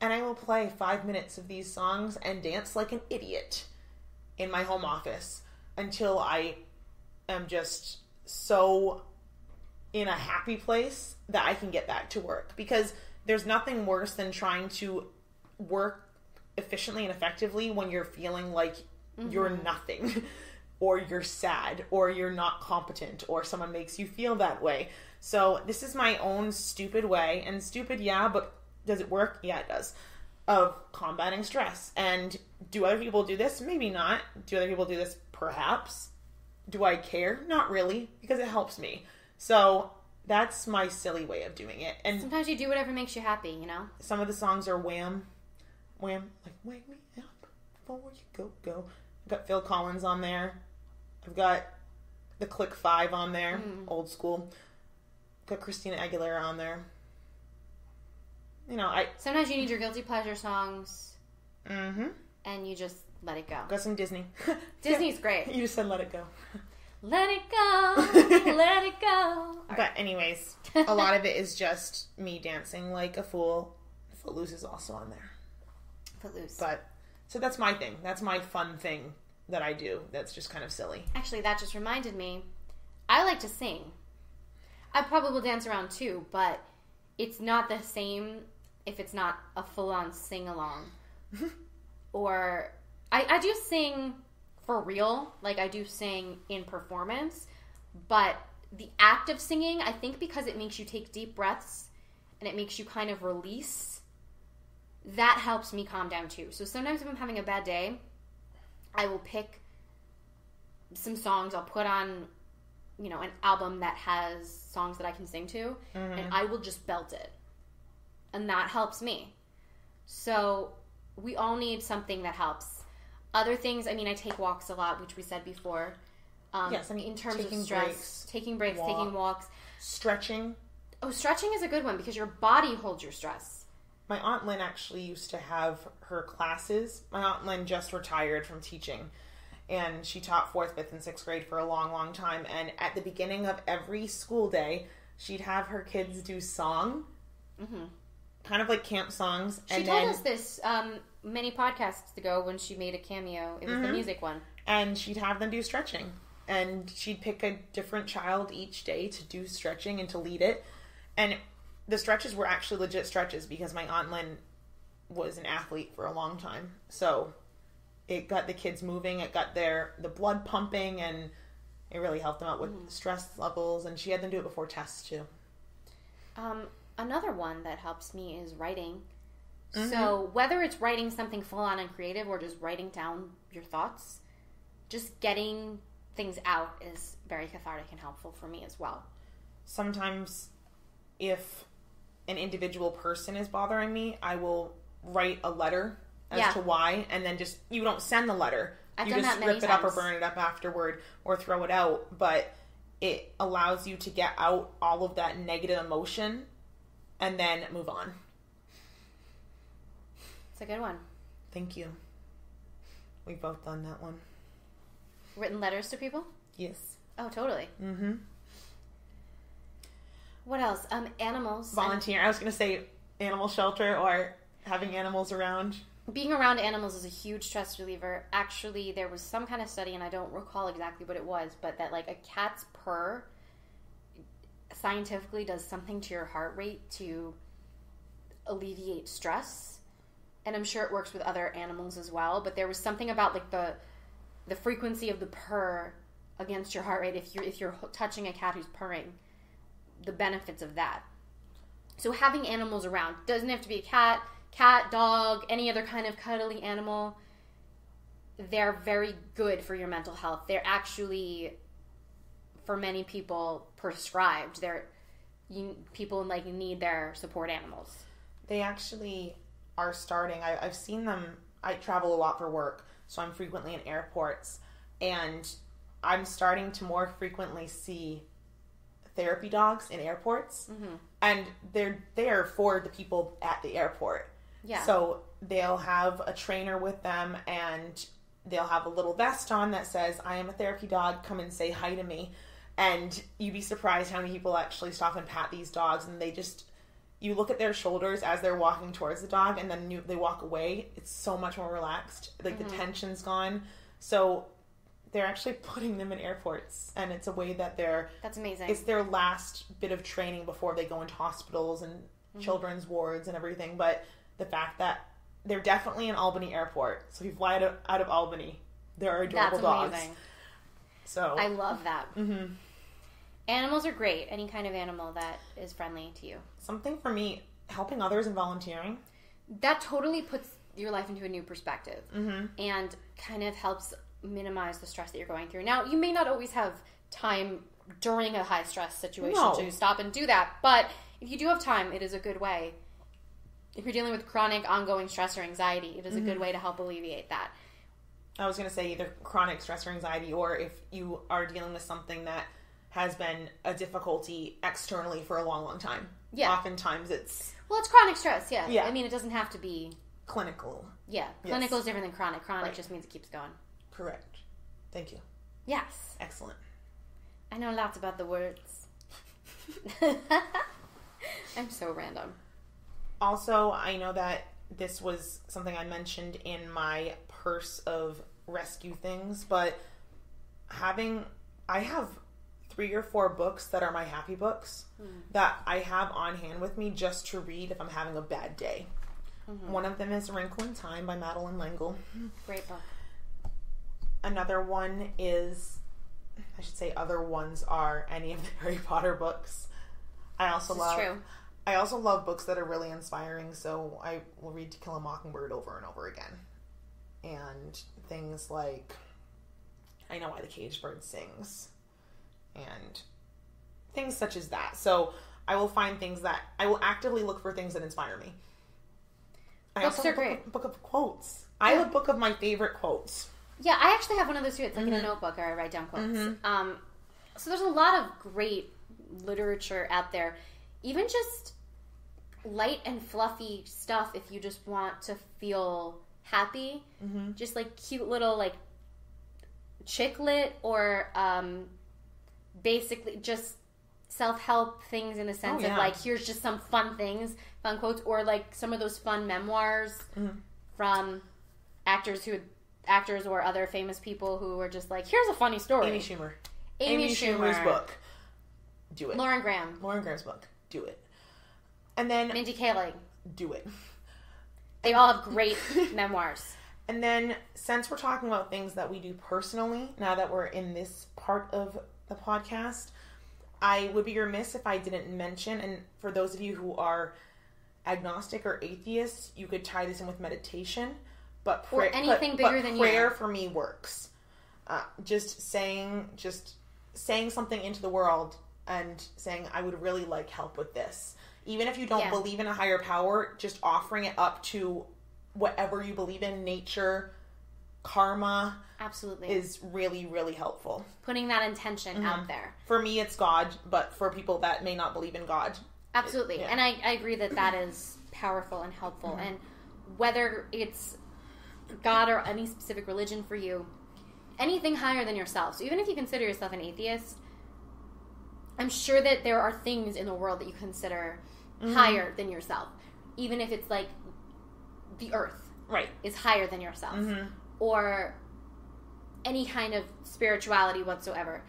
Speaker 2: and I will play five minutes of these songs and dance like an idiot in my home office until I am just so in a happy place that I can get back to work. Because there's nothing worse than trying to work efficiently and effectively when you're feeling like you're mm-hmm. nothing. or you're sad or you're not competent or someone makes you feel that way. So this is my own stupid way and stupid yeah, but does it work? Yeah, it does. Of combating stress. And do other people do this? Maybe not. Do other people do this? Perhaps. Do I care? Not really, because it helps me. So that's my silly way of doing it. And
Speaker 1: Sometimes you do whatever makes you happy, you know?
Speaker 2: some of the songs are wham, wham, like wake me up before you go go. I've got Phil Collins on there. I've got the Click Five on there, old school. Got Christina Aguilera on there. You know, I
Speaker 1: Sometimes you need your guilty pleasure songs
Speaker 2: mm-hmm.
Speaker 1: and you just let it go.
Speaker 2: got some Disney.
Speaker 1: Disney's great.
Speaker 2: You just said let it go.
Speaker 1: Let it go. let it go. Right.
Speaker 2: But anyways, a lot of it is just me dancing like a fool. Footloose is also on there.
Speaker 1: Footloose.
Speaker 2: But so that's my thing. That's my fun thing that I do. That's just kind of silly.
Speaker 1: Actually, that just reminded me. I like to sing. I probably will dance around too, but it's not the same if it's not a full on sing along. or I, I do sing for real, like I do sing in performance, but the act of singing, I think because it makes you take deep breaths and it makes you kind of release, that helps me calm down too. So sometimes if I'm having a bad day, I will pick some songs. I'll put on, you know, an album that has songs that I can sing to, and mm-hmm. I will just belt it. And that helps me. So we all need something that helps. Other things, I mean, I take walks a lot, which we said before. Um,
Speaker 2: Yes, I mean,
Speaker 1: in terms of
Speaker 2: taking
Speaker 1: stress,
Speaker 2: breaks,
Speaker 1: taking breaks,
Speaker 2: walk.
Speaker 1: taking walks.
Speaker 2: Stretching.
Speaker 1: Oh, stretching is a good one because your body holds your stress.
Speaker 2: My aunt Lynn actually used to have her classes. My aunt Lynn just retired from teaching, and she taught fourth, fifth, and sixth grade for a long, long time. And at the beginning of every school day, she'd have her kids do song, kind of like camp songs.
Speaker 1: She
Speaker 2: and
Speaker 1: told
Speaker 2: then,
Speaker 1: us this um, many podcasts ago when she made a cameo. It was the music one.
Speaker 2: and she'd have them do stretching. And she'd pick a different child each day to do stretching and to lead it. And the stretches were actually legit stretches because my aunt Lynn was an athlete for a long time. So it got the kids moving, it got their the blood pumping and it really helped them out with stress levels and she had them do it before tests too.
Speaker 1: Um, another one that helps me is writing.
Speaker 2: Mm-hmm.
Speaker 1: So whether it's writing something full on and creative or just writing down your thoughts, just getting things out is very cathartic and helpful for me as well.
Speaker 2: sometimes if an individual person is bothering me, I will write a letter as
Speaker 1: Yeah.
Speaker 2: to why, and then just you don't send the letter.
Speaker 1: I've
Speaker 2: you
Speaker 1: done
Speaker 2: just
Speaker 1: that many
Speaker 2: rip it up or burn it up afterward or throw it out. But it allows you to get out all of that negative emotion and then move on.
Speaker 1: It's a good one.
Speaker 2: Thank you. We've both done that one.
Speaker 1: Written letters to people?
Speaker 2: Yes.
Speaker 1: Oh, totally.
Speaker 2: Mm-hmm.
Speaker 1: What else? Um, animals.
Speaker 2: Volunteer. I was going to say animal shelter or having animals around.
Speaker 1: being around animals is a huge stress reliever. Actually, there was some kind of study, and I don't recall exactly what it was, but that like a cat's purr scientifically does something to your heart rate to alleviate stress. And I'm sure it works with other animals as well. But there was something about like the the frequency of the purr against your heart rate if you're if you're touching a cat who's purring, the benefits of that. So having animals around doesn't have to be a cat, cat, dog, any other kind of cuddly animal. They're very good for your mental health. They're actually, for many people, prescribed. They're you, people like need their support animals.
Speaker 2: They actually are starting. I, I've seen them. I travel a lot for work, so I'm frequently in airports, and I'm starting to more frequently see therapy dogs in airports, mm-hmm. and they're there for the people at the airport.
Speaker 1: Yeah.
Speaker 2: So they'll have a trainer with them, and they'll have a little vest on that says, "I am a therapy dog. Come and say hi to me." And you'd be surprised how many people actually stop and pat these dogs, and they just you look at their shoulders as they're walking towards the dog, and then you, they walk away. It's so much more relaxed. Like
Speaker 1: Mm-hmm.
Speaker 2: the tension's gone. So they're actually putting them in airports, and it's a way that they're
Speaker 1: That's amazing.
Speaker 2: it's their last bit of training before they go into hospitals and
Speaker 1: Mm-hmm.
Speaker 2: children's wards and everything. But the fact that they're definitely in Albany Airport, so if you fly out of, out of Albany, there are adorable
Speaker 1: That's
Speaker 2: dogs.
Speaker 1: amazing.
Speaker 2: So
Speaker 1: I love that.
Speaker 2: mhm.
Speaker 1: Animals are great. Any kind of animal that is friendly to you.
Speaker 2: something for me, helping others and volunteering.
Speaker 1: That totally puts your life into a new perspective
Speaker 2: Mm-hmm.
Speaker 1: and kind of helps minimize the stress that you're going through. Now, you may not always have time during a high stress situation
Speaker 2: No.
Speaker 1: to stop and do that, but if you do have time, it is a good way. If you're dealing with chronic ongoing stress or anxiety, it is a
Speaker 2: Mm-hmm.
Speaker 1: good way to help alleviate that.
Speaker 2: I was going to say either chronic stress or anxiety, or if you are dealing with something that has been a difficulty externally for a long, long time.
Speaker 1: Yeah.
Speaker 2: Oftentimes it's
Speaker 1: Well, it's chronic stress, yeah.
Speaker 2: Yeah.
Speaker 1: I mean, it doesn't have to be,
Speaker 2: clinical.
Speaker 1: yeah.
Speaker 2: Yes.
Speaker 1: Clinical is different than chronic. Chronic
Speaker 2: Right.
Speaker 1: just means it keeps going.
Speaker 2: Correct. Thank you.
Speaker 1: Yes.
Speaker 2: Excellent.
Speaker 1: I know lots about the words. I'm so random.
Speaker 2: Also, I know that this was something I mentioned in my purse of rescue things, but having I have three or four books that are my happy books hmm. that I have on hand with me just to read if I'm having a bad day. Mm-hmm. One of them is Wrinkle in Time by Madeleine L'Engle.
Speaker 1: Great book.
Speaker 2: Another one is, I should say, other ones are any of the Harry Potter books. I also
Speaker 1: This is
Speaker 2: love.
Speaker 1: true.
Speaker 2: I also love books that are really inspiring, so I will read To Kill a Mockingbird over and over again. And things like I Know Why the Caged Bird Sings, and things such as that. So I will find things that I will actively look for things that inspire me. I
Speaker 1: Books
Speaker 2: also
Speaker 1: are
Speaker 2: have a book
Speaker 1: great.
Speaker 2: of, book of quotes. I have a book of my favorite quotes.
Speaker 1: Yeah, I actually have one of those too. It's like in
Speaker 2: Mm-hmm.
Speaker 1: a notebook or I write down quotes. Um, so there's a lot of great literature out there. Even just light and fluffy stuff if you just want to feel happy.
Speaker 2: Mm-hmm.
Speaker 1: Just like cute little like chick lit or um, basically just self help things in the sense
Speaker 2: Oh, yeah.
Speaker 1: of like here's just some fun things, fun quotes, or like some of those fun memoirs
Speaker 2: Mm-hmm.
Speaker 1: from actors who actors or other famous people who were just like here's a funny story.
Speaker 2: Amy Schumer.
Speaker 1: Amy
Speaker 2: Schumer's
Speaker 1: Schumer.
Speaker 2: book. Do it.
Speaker 1: Lauren Graham,
Speaker 2: Lauren Graham's book. Do it. And then
Speaker 1: Mindy Kaling.
Speaker 2: do it.
Speaker 1: They all have great memoirs.
Speaker 2: And then, since we're talking about things that we do personally, now that we're in this part of the podcast, I would be remiss if I didn't mention, and for those of you who are agnostic or atheists, you could tie this in with meditation, but
Speaker 1: Or anything
Speaker 2: but-
Speaker 1: bigger
Speaker 2: but
Speaker 1: than you.
Speaker 2: prayer for me works. Uh, just saying, just saying something into the world and saying, I would really like help with this. Even if you don't
Speaker 1: Yeah.
Speaker 2: believe in a higher power, just offering it up to whatever you believe in, nature, karma,
Speaker 1: Absolutely.
Speaker 2: is really, really helpful.
Speaker 1: Putting that intention
Speaker 2: Mm-hmm.
Speaker 1: out there.
Speaker 2: For me, it's God, but for people that may not believe in God,
Speaker 1: Absolutely.
Speaker 2: Yeah.
Speaker 1: And I, I agree that that is powerful and helpful.
Speaker 2: Mm-hmm.
Speaker 1: And whether it's God or any specific religion for you, anything higher than yourself. So even if you consider yourself an atheist, I'm sure that there are things in the world that you consider
Speaker 2: Mm-hmm.
Speaker 1: higher than yourself. Even if it's like the earth
Speaker 2: right?
Speaker 1: is higher than yourself. Or any kind of spirituality whatsoever.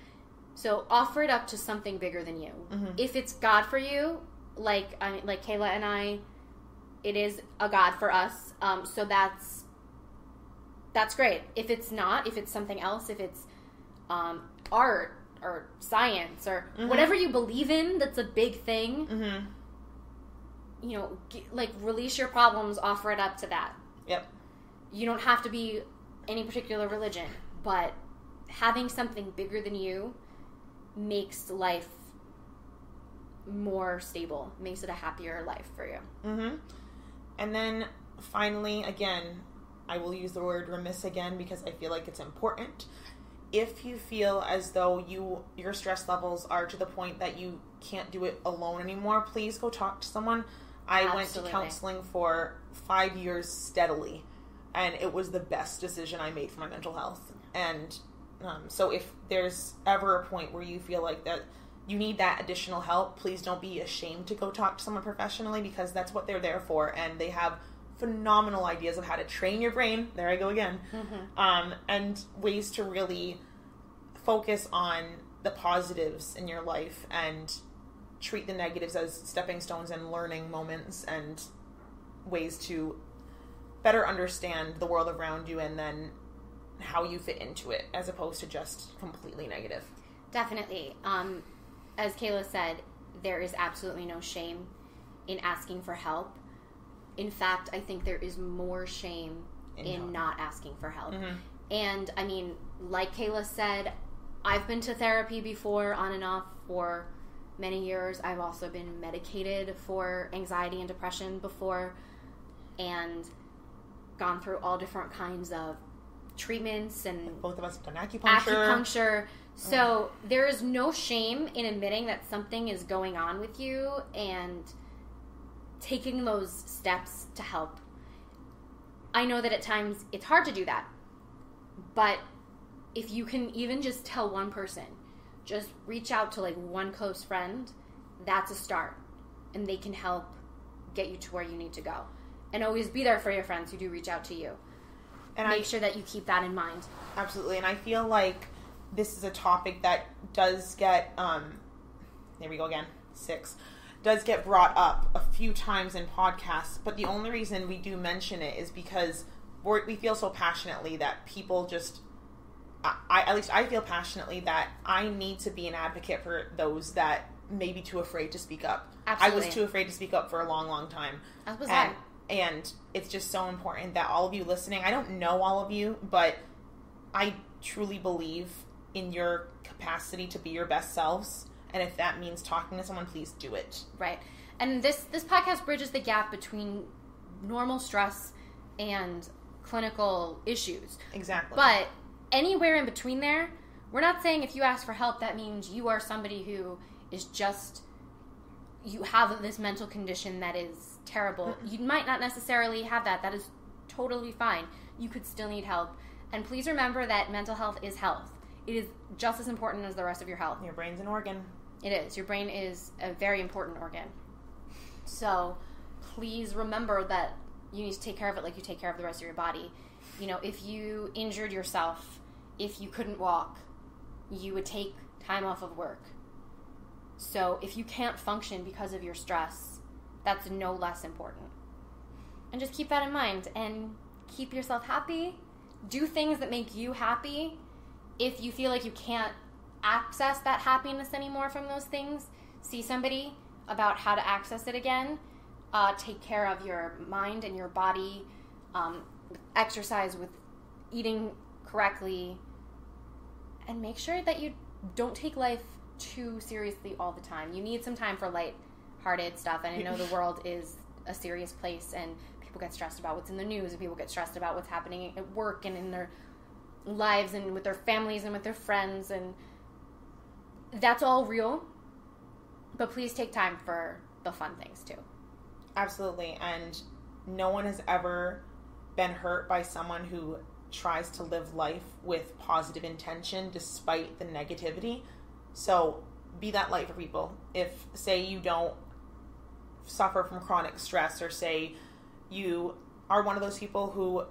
Speaker 1: So offer it up to something bigger than you.
Speaker 2: Mm-hmm.
Speaker 1: If it's God for you, like I mean, like Caela and I, it is a God for us. Um, so that's that's great. If it's not, if it's something else, if it's um, art or science or whatever you believe in, that's a big thing.
Speaker 2: Mm-hmm.
Speaker 1: You know, like release your problems, offer it up to that.
Speaker 2: Yep.
Speaker 1: You don't have to be any particular religion, but having something bigger than you makes life more stable, makes it a happier life for you.
Speaker 2: Mm-hmm. And then finally, again, I will use the word remiss again because I feel like it's important. If you feel as though you your stress levels are to the point that you can't do it alone anymore, please go talk to someone. I went to counseling for five years steadily, and it was the best decision I made for my mental health. And Um, so if there's ever a point where you feel like that you need that additional help, please don't be ashamed to go talk to someone professionally because that's what they're there for, and they have phenomenal ideas of how to train your brain. There I go again, um, and ways to really focus on the positives in your life and treat the negatives as stepping stones and learning moments and ways to better understand the world around you and then how you fit into it as opposed to just completely negative.
Speaker 1: Definitely. Um, as Caela said, there is absolutely no shame in asking for help. In fact, I think there is more shame
Speaker 2: In
Speaker 1: in, not asking for help.
Speaker 2: Mhm.
Speaker 1: And I mean, like Caela said, I've been to therapy before on and off for many years. I've also been medicated for anxiety and depression before and gone through all different kinds of treatments and
Speaker 2: Both of us have done acupuncture.
Speaker 1: acupuncture. Oh. So there is no shame in admitting that something is going on with you and taking those steps to help. I know that at times it's hard to do that, but if you can even just tell one person, just reach out to like one close friend, that's a start. And they can help get you to where you need to go. And always be there for your friends who do reach out to you.
Speaker 2: And
Speaker 1: Make
Speaker 2: I
Speaker 1: sure that you keep that in mind.
Speaker 2: absolutely, and I feel like this is a topic that does get um, there we go again six does get brought up a few times in podcasts, but the only reason we do mention it is because we're, we feel so passionately that people just. I, at least I feel passionately that I need to be an advocate for those that may be too afraid to speak up. I was too afraid to speak up for a long, long time.
Speaker 1: As was
Speaker 2: and,
Speaker 1: I.
Speaker 2: and it's just so important that all of you listening i don't know all of you but i truly believe in your capacity to be your best selves and if that means talking to someone please do it
Speaker 1: Right. And this this podcast bridges the gap between normal stress and clinical issues.
Speaker 2: exactly
Speaker 1: But anywhere in between there, we're not saying if you ask for help that means you are somebody who is just you have this mental condition that is terrible. You might not necessarily have that. That is totally fine. You could still need help. And please remember that mental health is health. It is just as important as the rest of your health.
Speaker 2: your brain's an organ
Speaker 1: It is. Your brain is a very important organ. So please remember that you need to take care of it like you take care of the rest of your body. You know, if you injured yourself, if you couldn't walk, you would take time off of work. So if you can't function because of your stress, that's no less important. And just keep that in mind and keep yourself happy. Do things that make you happy. If you feel like you can't access that happiness anymore from those things, see somebody about how to access it again. Uh, take care of your mind and your body. Um, exercise with eating correctly. And make sure that you don't take life too seriously all the time. You need some time for stuff. And I know the world is a serious place, and people get stressed about what's in the news, and people get stressed about what's happening at work and in their lives and with their families and with their friends and that's all real. But please take time for the fun things too.
Speaker 2: Absolutely and no one has ever been hurt by someone who tries to live life with positive intention despite the negativity. So be that light for people. If say you don't suffer from chronic stress or say you are one of those people who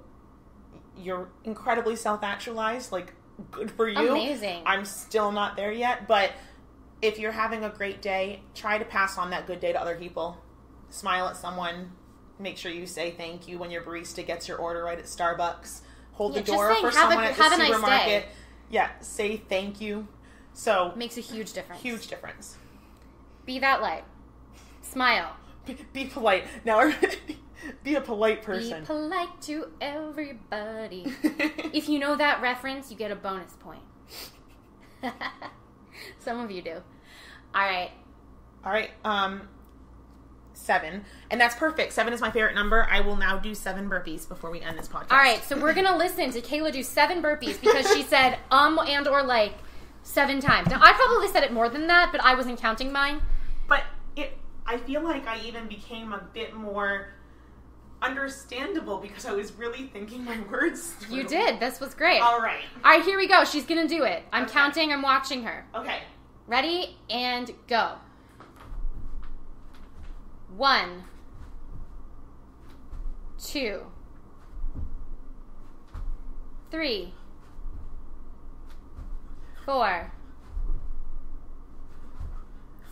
Speaker 2: you're incredibly self-actualized like good for you.
Speaker 1: Amazing.
Speaker 2: i'm still not there yet but if you're having a great day try to pass on that good day to other people. Smile at someone. Make sure you say thank you when your barista gets your order right at starbucks. Hold
Speaker 1: Yeah,
Speaker 2: the door
Speaker 1: saying,
Speaker 2: for
Speaker 1: have a-
Speaker 2: someone at the
Speaker 1: have a nice
Speaker 2: supermarket.
Speaker 1: day.
Speaker 2: yeah say thank you. So
Speaker 1: makes a huge difference.
Speaker 2: huge difference.
Speaker 1: Be that light. Smile
Speaker 2: be, be polite now be a polite person.
Speaker 1: be polite to everybody if you know that reference you get a bonus point some of you do all right
Speaker 2: All right, um, seven, and that's perfect. Seven is my favorite number. I will now do seven burpees before we end this podcast.
Speaker 1: all right so we're gonna listen to Caela do seven burpees because she said um and or like seven times now i probably said it more than that but i wasn't counting mine
Speaker 2: I feel like I even became a bit more understandable because I was really thinking my words through.
Speaker 1: You did. This was great.
Speaker 2: All right.
Speaker 1: All right, here we go. She's going to do it. I'm
Speaker 2: Okay.
Speaker 1: counting. I'm watching her.
Speaker 2: Okay.
Speaker 1: Ready and go. One, two, three, four,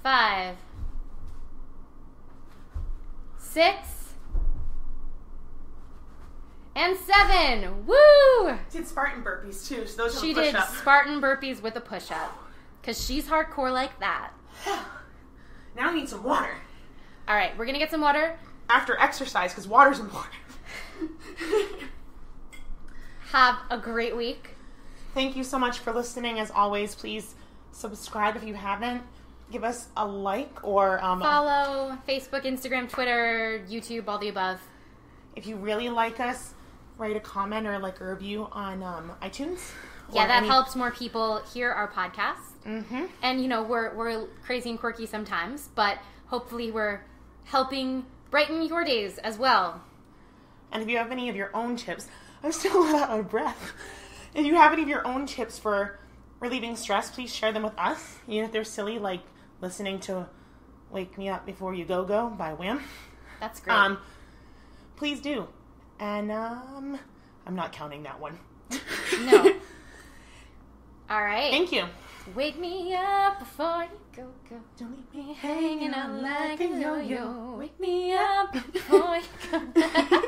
Speaker 1: five, six, and seven. Woo!
Speaker 2: Did Spartan burpees too. So those
Speaker 1: She did
Speaker 2: push-up.
Speaker 1: Spartan burpees with a push up. Because she's hardcore like that.
Speaker 2: now I need some water
Speaker 1: All right, we're going to get some water.
Speaker 2: after exercise because water's important.
Speaker 1: Have a great week.
Speaker 2: Thank you so much for listening. As always, please subscribe if you haven't. Give us a like or um,
Speaker 1: Follow Facebook, Instagram, Twitter, YouTube, all the above.
Speaker 2: if you really like us, write a comment or like a review on um, iTunes.
Speaker 1: Yeah, that helps more people hear our podcast.
Speaker 2: Mm-hmm.
Speaker 1: And you know, we're we're crazy and quirky sometimes, but hopefully we're helping brighten your days as well.
Speaker 2: And if you have any of your own tips, I'm still out of breath. If you have any of your own tips for relieving stress, please share them with us. Even if they're silly, like listening to "Wake Me Up Before You Go Go" by Wham.
Speaker 1: That's great.
Speaker 2: Um, please do. And um, I'm not counting that one.
Speaker 1: No. all right.
Speaker 2: Thank you.
Speaker 1: Wake me up before you go go.
Speaker 2: Don't leave me
Speaker 1: Hanging out like a yo-yo. Wake me up before you go.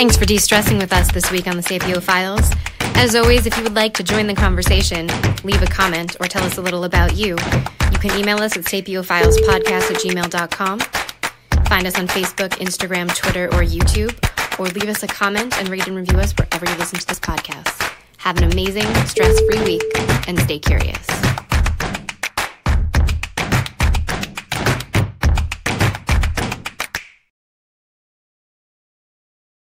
Speaker 1: Thanks for de-stressing with us this week on the Sapio Files. As always, if you would like to join the conversation, leave a comment or tell us a little about you. You can email us at sapiofilespodcast at gmail.com. Find us on Facebook, Instagram, Twitter, or YouTube, or leave us a comment and rate and review us wherever you listen to this podcast. Have an amazing, stress free week and stay curious.